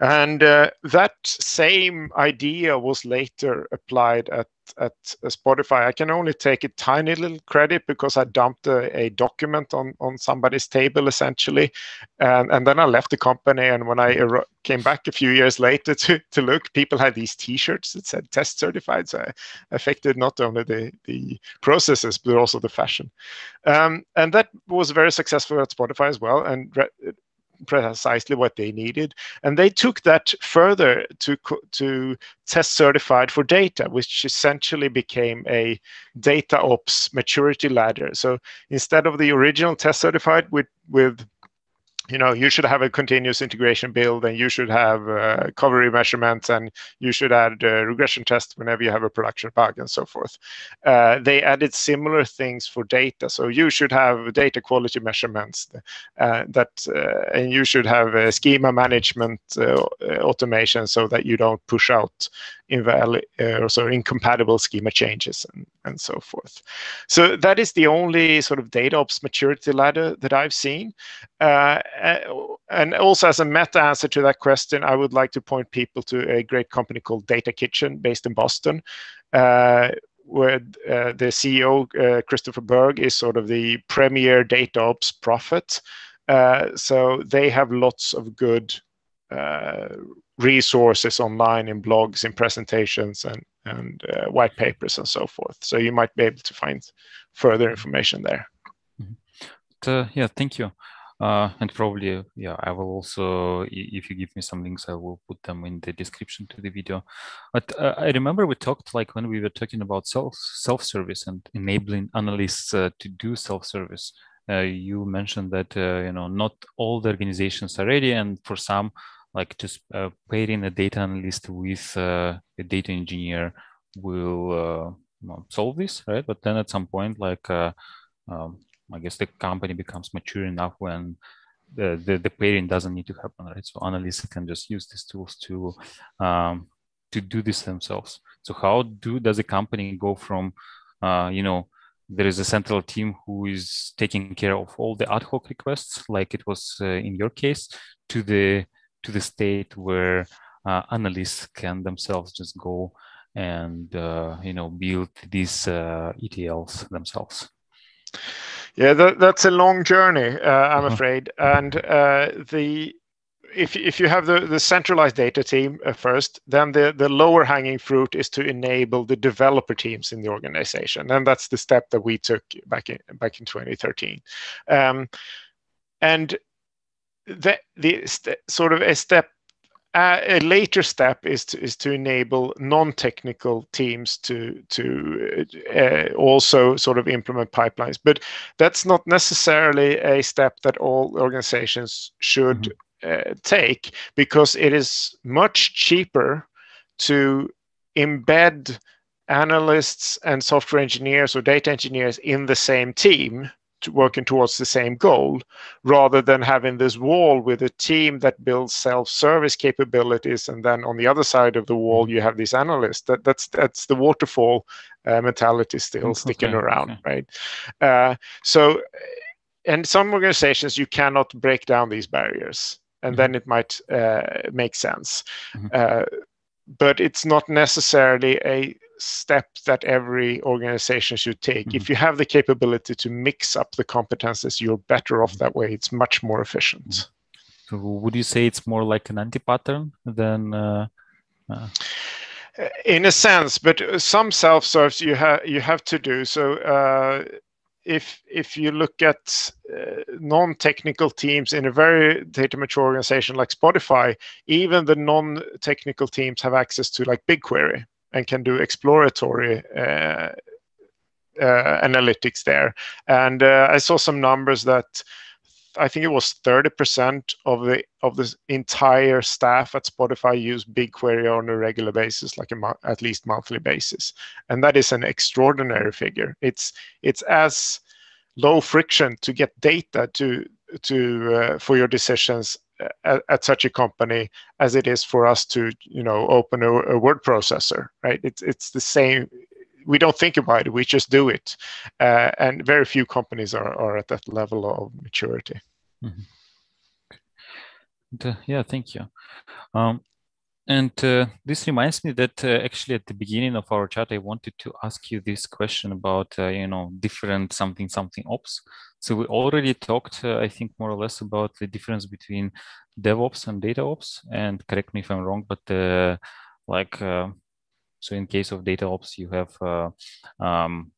[SPEAKER 2] And uh, that same idea was later applied at, at Spotify. I can only take a tiny little credit because I dumped a, a document on, on somebody's table essentially. And, and then I left the company. And when I came back a few years later to, to look, people had these t shirts that said test certified. So I affected not only the, the processes, but also the fashion. Um, and that was very successful at Spotify as well. And precisely what they needed. And they took that further to, to test certified for data, which essentially became a data ops maturity ladder. So instead of the original test certified with, with you know you should have a continuous integration build and you should have uh, recovery measurements and you should add a regression test whenever you have a production bug and so forth uh, they added similar things for data so you should have data quality measurements uh, that uh, and you should have schema management uh, automation so that you don't push out invalid uh, or sorry, incompatible schema changes and, and so forth. So that is the only sort of data ops maturity ladder that I've seen. Uh, and also as a meta answer to that question, I would like to point people to a great company called Data Kitchen based in Boston. Uh, where uh, the CEO uh, Christopher Bergh is sort of the premier data ops prophet. Uh, so they have lots of good uh, resources online in blogs, in presentations, and and white papers and so forth. So you might be able to find further information there.
[SPEAKER 1] Mm-hmm. Uh, yeah, thank you. Uh, and probably, yeah, I will also, if you give me some links, I will put them in the description to the video. But uh, I remember we talked like when we were talking about self self service and enabling analysts uh, to do self service. Uh, you mentioned that you know not all the organizations are ready, and for some, like just uh, pairing a data analyst with uh, a data engineer will uh, solve this, right? But then at some point, like uh, um, I guess the company becomes mature enough when the, the, the pairing doesn't need to happen, right? So analysts can just use these tools to um, to do this themselves. So how do does a company go from uh, you know there is a central team who is taking care of all the ad hoc requests, like it was uh, in your case, to the to the state where uh, analysts can themselves just go and uh, you know build these uh, ETLs themselves.
[SPEAKER 2] Yeah, that, that's a long journey, uh, I'm uh-huh. afraid. And uh, the if if you have the, the centralized data team uh, first, then the, the lower hanging fruit is to enable the developer teams in the organization, and that's the step that we took back in back in 2013. Um, and the, the st- sort of a step uh, a later step is to is to enable non-technical teams to to uh, also sort of implement pipelines but that's not necessarily a step that all organizations should mm-hmm. uh, take because it is much cheaper to embed analysts and software engineers or data engineers in the same team working towards the same goal rather than having this wall with a team that builds self-service capabilities and then on the other side of the wall you have these analysts that that's that's the waterfall uh, mentality still okay, sticking around okay. right uh, so and some organizations you cannot break down these barriers and mm-hmm. then it might uh, make sense mm-hmm. Uh, but it's not necessarily a step that every organization should take. Mm-hmm. If you have the capability to mix up the competences, you're better off that way. It's much more efficient.
[SPEAKER 1] Mm-hmm. So would you say it's more like an anti-pattern than? Uh,
[SPEAKER 2] uh... In a sense, but some self-serves you have you have to do so. Uh, if if you look at uh, non-technical teams in a very data mature organization like Spotify, even the non-technical teams have access to like BigQuery and can do exploratory uh, uh, analytics there. And uh, I saw some numbers that I think it was 30% of the of the entire staff at Spotify use BigQuery on a regular basis, like a at least monthly basis, and that is an extraordinary figure. It's it's as low friction to get data to to uh, for your decisions at, at, such a company as it is for us to you know open a, a, word processor right? It's it's the same. We don't think about it we just do it. Uh, and very few companies are, are at that level of maturity. Mm-hmm.
[SPEAKER 1] yeah thank you. Um, and uh, this reminds me that uh, actually at the beginning of our chat, I wanted to ask you this question about, uh, you know, different something something ops. So we already talked, uh, I think, more or less about the difference between DevOps and data ops. And correct me if I'm wrong, but uh, like, uh, so in case of data ops, you have, um,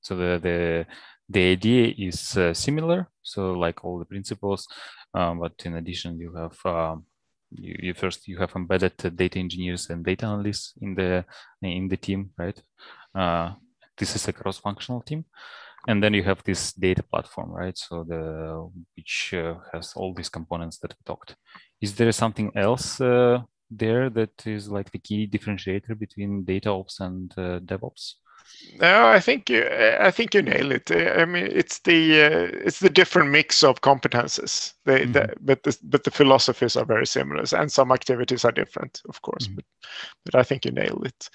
[SPEAKER 1] so the the the idea is similar. So like all the principles, Um, but in addition, you have um, you, you, first you have embedded data engineers and data analysts in the in the team, right? Uh, this is a cross-functional team, and then you have this data platform, right? So the which uh, has all these components that we talked. Is there something else uh, there that is like the key differentiator between data ops and uh, DevOps?
[SPEAKER 2] No, I think you, I think you nail it. I mean, it's the uh, it's the different mix of competences. They, mm-hmm. the, but the, but the philosophies are very similar, and some activities are different, of course. Mm-hmm. But but I think you nailed it.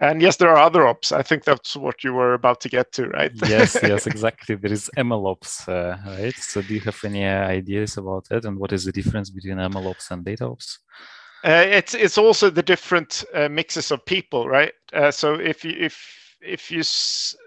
[SPEAKER 2] And yes, there are other ops. I think that's what you were about to get to, right?
[SPEAKER 1] yes, yes, exactly. There is ML ops, uh, right? So do you have any ideas about that, and what is the difference between ML ops and data ops?
[SPEAKER 2] Uh, it's it's also the different uh, mixes of people, right? Uh, so if you if if you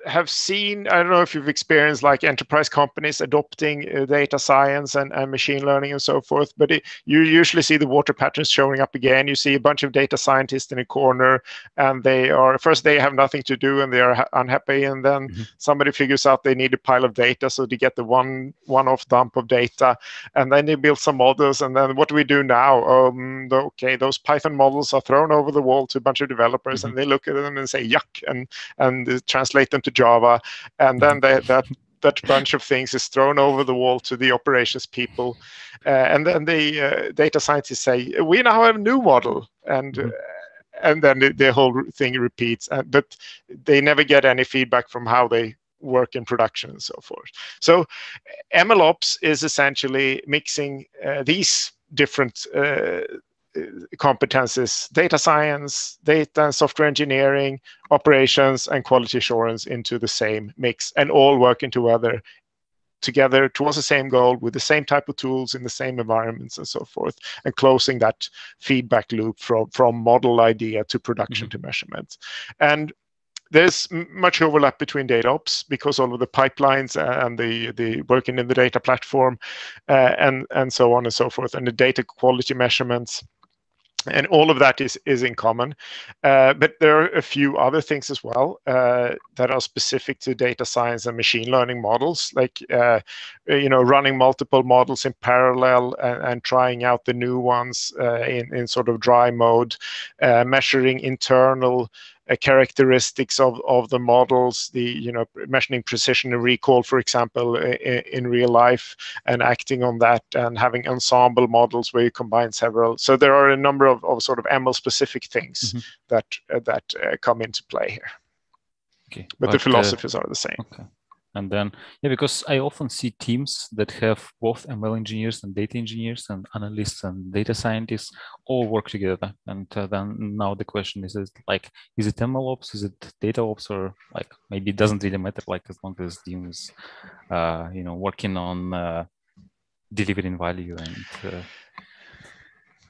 [SPEAKER 2] have seen, I don't know if you've experienced like enterprise companies adopting uh, data science and, and machine learning and so forth, but it, you usually see the water patterns showing up again. You see a bunch of data scientists in a corner, and they are first they have nothing to do and they are unhappy, and then mm-hmm. somebody figures out they need a pile of data, so they get the one one-off dump of data, and then they build some models, and then what do we do now? Um, okay, those Python models are thrown over the wall to a bunch of developers, mm-hmm. and they look at them and say yuck, and and translate them to Java, and then they, that that bunch of things is thrown over the wall to the operations people, uh, and then the uh, data scientists say, "We now have a new model," and mm-hmm. uh, and then the, the, whole thing repeats. Uh, but they never get any feedback from how they work in production and so forth. So, MLOps is essentially mixing uh, these different uh, competences data science, data and software engineering, operations, and quality assurance into the same mix and all working together together towards the same goal with the same type of tools in the same environments and so forth and closing that feedback loop from from model idea to production mm-hmm. to measurement and there's much overlap between data ops because all of the pipelines and the the working in the data platform uh, and and so on and so forth and the data quality measurements and all of that is is in common. Uh, but there are a few other things as well uh, that are specific to data science and machine learning models like uh, you know running multiple models in parallel and, and trying out the new ones uh, in in sort of dry mode uh, measuring internal characteristics of, of the models, the you know measuring precision and recall, for example, in, in, real life, and acting on that, and having ensemble models where you combine several. So there are a number of, of sort of ML specific things mm-hmm. that uh, that uh, come into play here. Okay, but, the uh, philosophies are the same.
[SPEAKER 1] And then, yeah, because I often see teams that have both ML engineers and data engineers and analysts and data scientists all work together. And uh, then now the question is, is like, is it ML ops? Is it data ops? Or like, maybe it doesn't really matter, like as long as the team is, uh, you know, working on uh, delivering value and. Uh...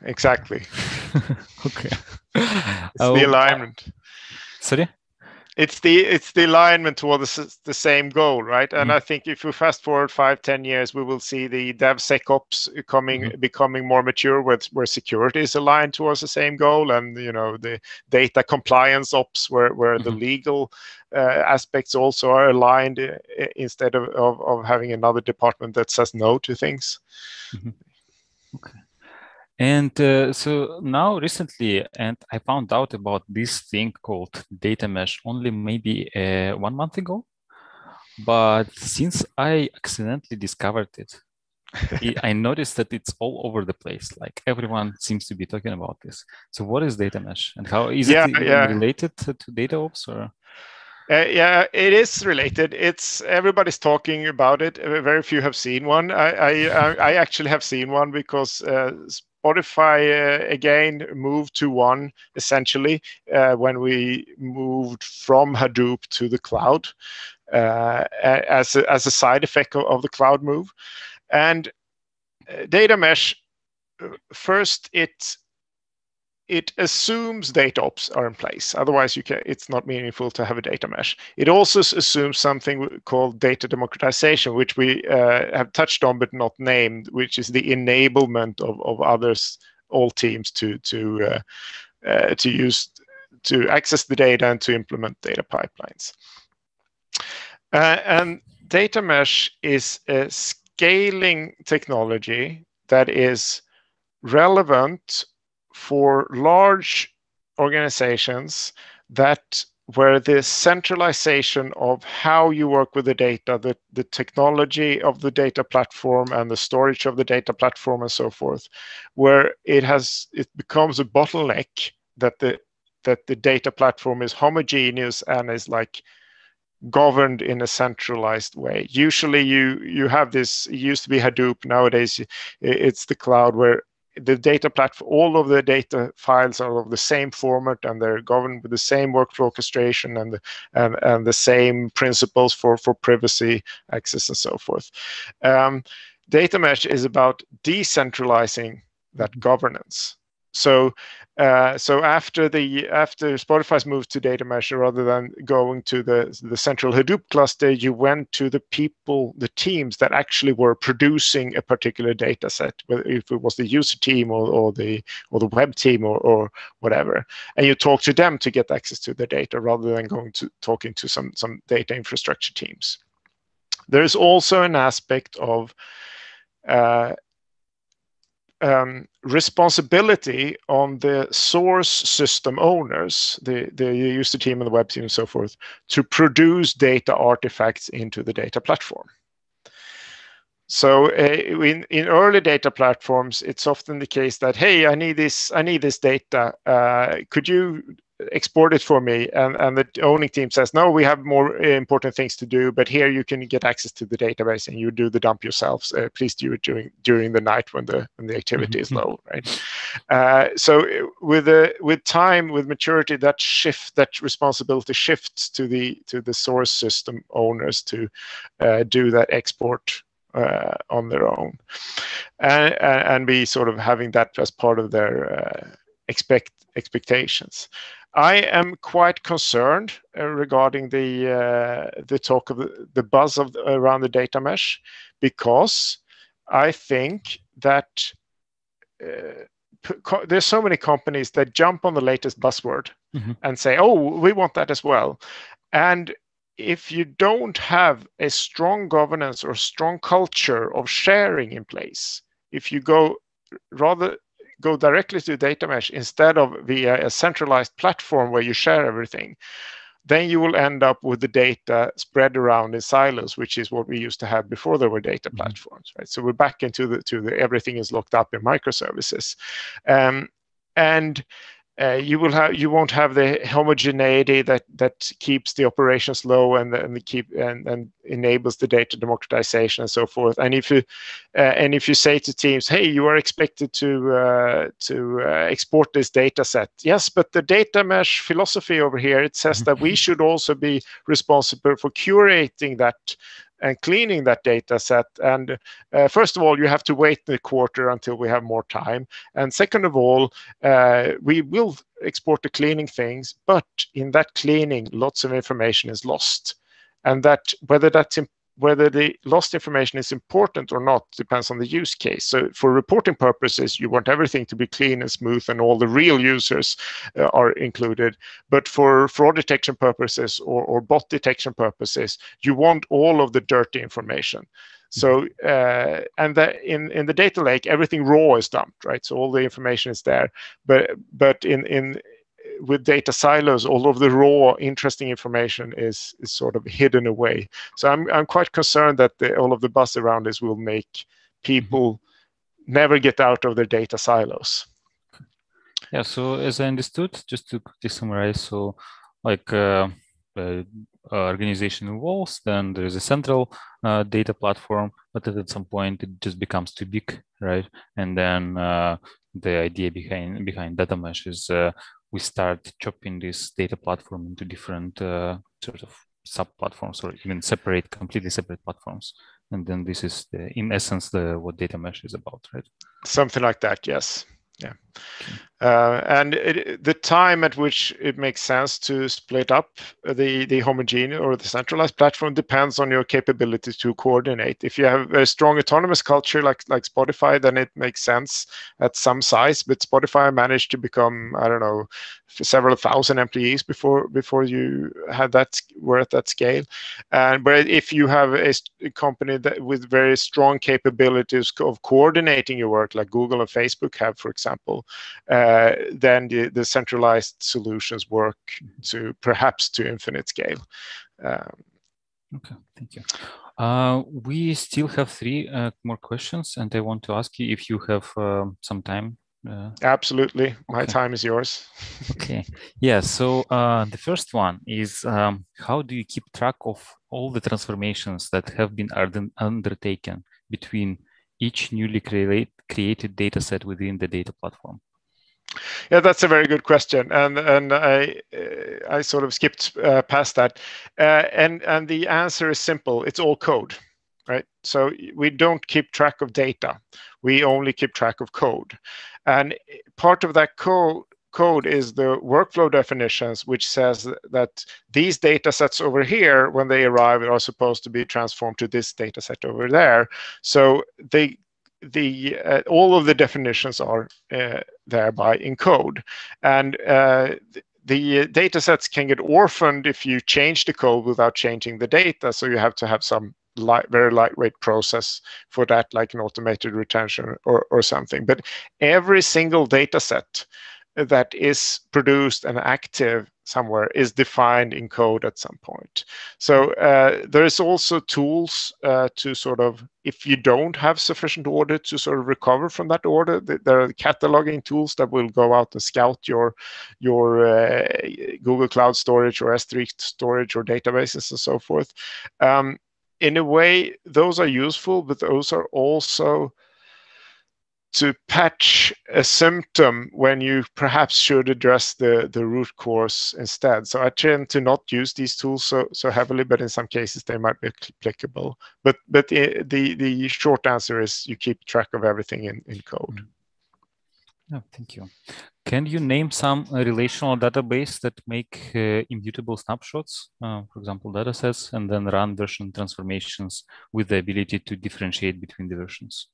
[SPEAKER 2] Exactly.
[SPEAKER 1] okay.
[SPEAKER 2] It's oh, the alignment.
[SPEAKER 1] Sorry?
[SPEAKER 2] It's the it's the alignment towards the, the same goal right and mm-hmm. i think if we fast forward five ten years we will see the devsecops coming mm-hmm. becoming more mature with where security is aligned towards the same goal and you know the data compliance ops where where mm-hmm. the legal uh, aspects also are aligned uh, instead of, of, of having another department that says no to things
[SPEAKER 1] mm-hmm. okay and uh, so now recently, and I found out about this thing called data mesh only maybe uh, one month ago. But since I accidentally discovered it, I noticed that it's all over the place. Like everyone seems to be talking about this. So what is data mesh and how is yeah, it yeah. related to, to data ops or?
[SPEAKER 2] Uh, yeah, it is related. It's everybody's talking about it. Very few have seen one. I I, I actually have seen one because uh, Spotify uh, again moved to one essentially uh, when we moved from Hadoop to the cloud uh, as, a, as a side effect of, the cloud move. And uh, data mesh, uh, first it it assumes data ops are in place. Otherwise, you can, it's not meaningful to have a data mesh. It also assumes something called data democratization, which we uh, have touched on but not named, which is the enablement of, of others, all teams to to uh, uh, to use to access the data and to implement data pipelines. Uh, and data mesh is a scaling technology that is relevant for large organizations that where the centralization of how you work with the data, the, the technology of the data platform and the storage of the data platform and so forth, where it has it becomes a bottleneck that the that the data platform is homogeneous and is like governed in a centralized way. Usually you you have this, it used to be Hadoop, nowadays it's the cloud where the data platform, all of the data files are of the same format and they're governed with the same workflow orchestration and the, and, and the same principles for, for privacy access and so forth. Um, data mesh is about decentralizing that governance. So uh, so after the after Spotify's moved to data mesh, rather than going to the the central Hadoop cluster, you went to the people, the teams that actually were producing a particular data set, whether if it was the user team or, or the or the web team or, or whatever, and you talk to them to get access to the data rather than going to talking to some some data infrastructure teams. There is also an aspect of uh, um, responsibility on the source system owners, the, the user team and the web team and so forth, to produce data artifacts into the data platform. So uh, in, in early data platforms, it's often the case that, hey, I need this, I need this data. Uh, could you export it for me and, and the owning team says no we have more important things to do but here you can get access to the database and you do the dump yourselves. Uh, please do it during during the night when the when the activity mm-hmm. is low right? Uh, so uh, with the with time with maturity that shift that responsibility shifts to the to the source system owners to uh, do that export uh, on their own. And, and be sort of having that as part of their uh, expect expectations I am quite concerned uh, regarding the uh, the talk of the, buzz of the, around the data mesh because I think that uh, there's so many companies that jump on the latest buzzword mm-hmm. and say, "Oh, we want that as well," and if you don't have a strong governance or strong culture of sharing in place, if you go rather go directly to data mesh instead of via a centralized platform where you share everything, then you will end up with the data spread around in silos, which is what we used to have before there were data mm-hmm. platforms, right? So we're back into the to the everything is locked up in microservices, um, and uh, you will have you won't have the homogeneity that that keeps the operations low and and keep and, and enables the data democratization and so forth. And if you uh, and if you say to teams, hey, you are expected to uh, to uh, export this data set, yes, but the data mesh philosophy over here it says that we should also be responsible for curating that and cleaning that data set. And uh, first of all, you have to wait the quarter until we have more time. And second of all, uh, we will export the cleaning things, but in that cleaning, lots of information is lost. And that whether that's whether the lost information is important or not depends on the use case. So for reporting purposes, you want everything to be clean and smooth and all the real users uh, are included. But for fraud detection purposes or, or bot detection purposes, you want all of the dirty information. So uh, and the, in in the data lake, everything raw is dumped, right? So all the information is there. But but in in with data silos, all of the raw, interesting information is is sort of hidden away. So I'm I'm quite concerned that the, all of the buzz around this will make people mm-hmm. never get out of their data silos.
[SPEAKER 1] Yeah. So as I understood, just to, to summarize, so like uh, uh, organization evolves, then there is a central uh, data platform, but at some point it just becomes too big, right? And then uh, the idea behind behind data mesh is uh, we start chopping this data platform into different uh, sort of sub platforms or even separate, completely separate platforms. And then this is the, in essence, the what data mesh is about, right?
[SPEAKER 2] Something like that, yes. Yeah. Uh, and it, the time at which it makes sense to split up the, the homogeneous or the centralized platform depends on your capability to coordinate. If you have a strong autonomous culture like, like Spotify, then it makes sense at some size. But Spotify managed to become, I don't know, several thousand employees before before you had that were at that scale. And but if you have a, a company that with very strong capabilities of coordinating your work, like Google and Facebook have, for example, uh, then the, the centralized solutions work to perhaps to infinite scale. Um,
[SPEAKER 1] okay, thank you. Uh, we still have three uh, more questions, and I want to ask you if you have uh, some time
[SPEAKER 2] uh, Absolutely. My okay. time is yours.
[SPEAKER 1] okay. Yeah. So uh, the first one is um, how do you keep track of all the transformations that have been undertaken between each newly create, created data set within the data platform?
[SPEAKER 2] Yeah, that's a very good question, and and I I sort of skipped uh, past that, uh, and and the answer is simple. It's all code right? So we don't keep track of data. We only keep track of code. And part of that code code is the workflow definitions, which says that these data sets over here, when they arrive, are supposed to be transformed to this data set over there. So they the uh, all of the definitions are uh, thereby in code, and uh, the data sets can get orphaned if you change the code without changing the data. So you have to have some light, very lightweight process for that, like an automated retention or, or something. But every single data set that is produced and active somewhere is defined in code at some point. So uh, there is also tools uh, to sort of, if you don't have sufficient order to sort of recover from that order, there are cataloging tools that will go out and scout your your uh, Google Cloud storage or S3 storage or databases and so forth. Um, in a way, those are useful, but those are also to patch a symptom when you perhaps should address the, the root cause instead. So I tend to not use these tools so, so heavily, but in some cases they might be applicable. But but the, the, short answer is you keep track of everything in, in code.
[SPEAKER 1] Yeah, thank you. Can you name some relational database that make uh, immutable snapshots, uh, for example, datasets, and then run version transformations with the ability to differentiate between the versions?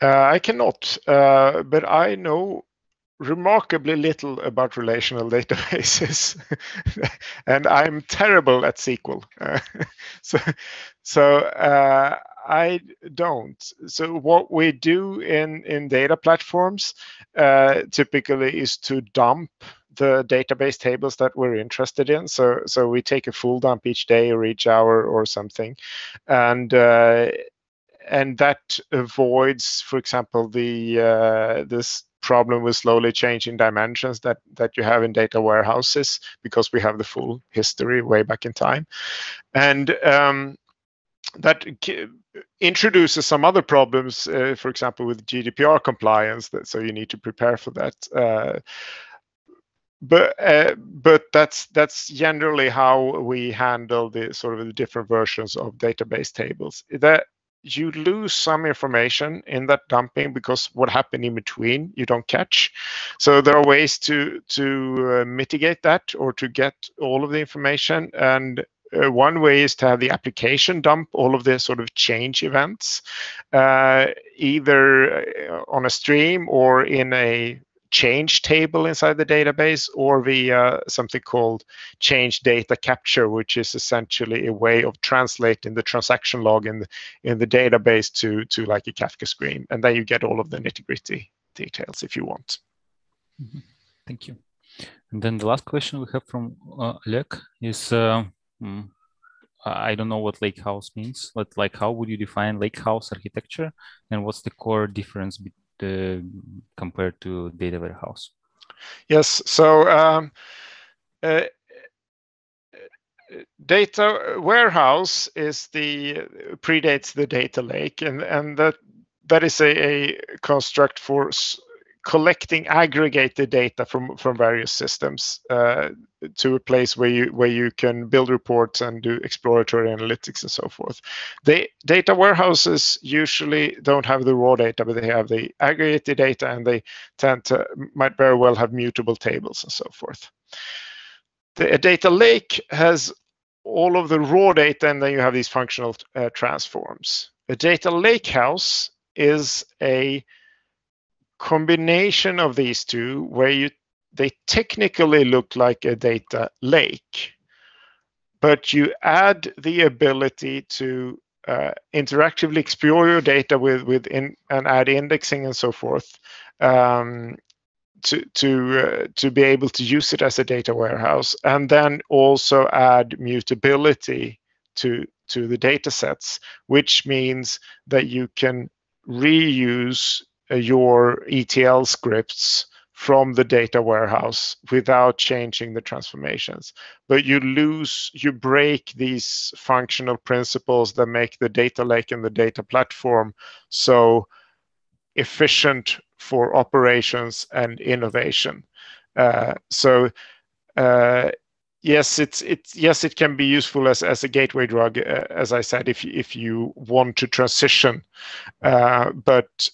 [SPEAKER 2] I cannot, uh, but I know remarkably little about relational databases. And i'm terrible at sql uh, so so uh, i don't. So what we do in in data platforms uh, typically is to dump the database tables that we're interested in. So so we take a full dump each day or each hour or something. And uh, and that avoids, for example, the uh, this problem with slowly changing dimensions that that you have in data warehouses because we have the full history way back in time, and um, that introduces some other problems, uh, for example, with GDPR compliance. That, so you need to prepare for that. Uh, but uh, but that's that's generally how we handle the sort of the different versions of database tables. That you lose some information in that dumping because what happened in between you don't catch. So there are ways to to uh, mitigate that or to get all of the information. And uh, one way is to have the application dump all of the sort of change events, uh, either uh, on a stream or in a change table inside the database or via something called change data capture, which is essentially a way of translating the transaction log in the, in the database to, to like a Kafka stream. And then you get all of the nitty gritty details if you want.
[SPEAKER 1] Mm -hmm. Thank you. And then the last question we have from uh, is, uh, I don't know what lake house means, but like how would you define lake house architecture and what's the core difference be compared to data warehouse?
[SPEAKER 2] Yes. So um, uh, data warehouse is the predates the data lake, and and that that is a, a construct for collecting aggregated data from from various systems uh, to a place where you where you can build reports and do exploratory analytics and so forth. The data warehouses usually don't have the raw data, but they have the aggregated data, and they tend to might very well have mutable tables and so forth. The data lake has all of the raw data, and then you have these functional uh, transforms. A data lakehouse is a combination of these two where you they technically look like a data lake, but you add the ability to uh, interactively explore your data with with in, and add indexing and so forth um, to to uh, to be able to use it as a data warehouse, and then also add mutability to to the data sets, which means that you can reuse your ETL scripts from the data warehouse without changing the transformations. But you lose, you break these functional principles that make the data lake and the data platform so efficient for operations and innovation. Uh, so uh, yes, it's it's yes, it can be useful as, as a gateway drug, uh, as I said, if if you want to transition, uh, but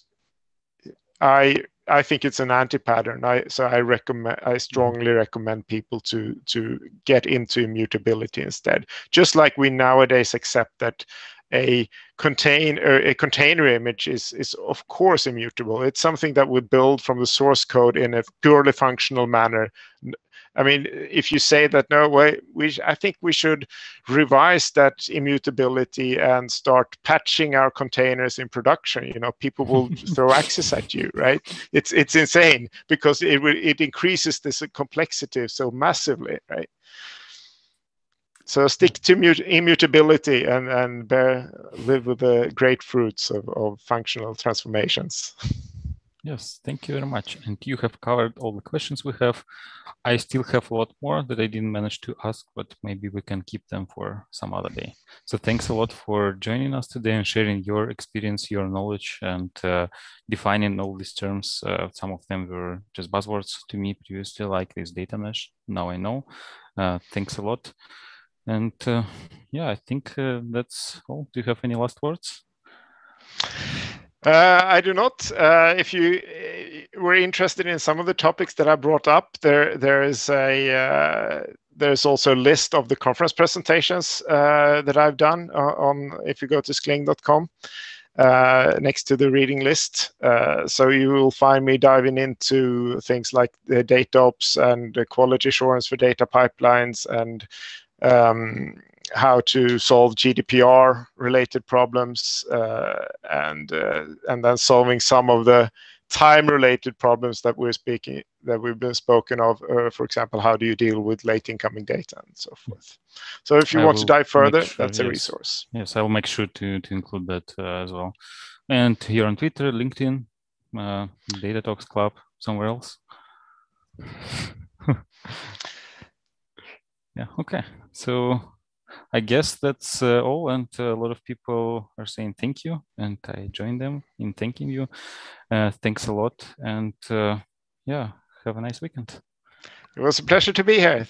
[SPEAKER 2] I I think it's an anti-pattern. I so I recommend I strongly recommend people to to get into immutability instead. Just like we nowadays accept that a contain a container image is is of course immutable. It's something that we build from the source code in a purely functional manner, I mean, if you say that no way, we I think we should revise that immutability and start patching our containers in production. You know, people will throw access at you, right? It's it's insane because it it increases this complexity so massively, right? So stick to mut- immutability and and bear live with the great fruits of, of functional transformations.
[SPEAKER 1] Yes, thank you very much. And you have covered all the questions we have. I still have a lot more that I didn't manage to ask, but maybe we can keep them for some other day. So thanks a lot for joining us today and sharing your experience, your knowledge, and uh, defining all these terms. Uh, some of them were just buzzwords to me previously, like this data mesh. Now I know. Uh, thanks a lot. And uh, yeah, I think uh, that's all. Do you have any last words?
[SPEAKER 2] Uh, I do not. Uh, if you uh, were interested in some of the topics that I brought up, there there is a uh, there's also a list of the conference presentations uh, that I've done uh, on. If you go to scling.com, next to the reading list, so you will find me diving into things like the data ops and the quality assurance for data pipelines and um, how to solve GDPR related problems uh, and uh, and then solving some of the time related problems that we're speaking that we've been spoken of uh, for example how do you deal with late incoming data and so forth. So if you I want to dive further sure, that's yes. a resource.
[SPEAKER 1] Yes i will make sure to, to include that uh, as well. And here on twitter linkedin uh, data talks club somewhere else. Yeah okay. So I guess that's uh, all. And uh, a lot of people are saying thank you, and I join them in thanking you. Uh, thanks a lot, and uh, yeah, have a nice weekend.
[SPEAKER 2] It was a pleasure to be here.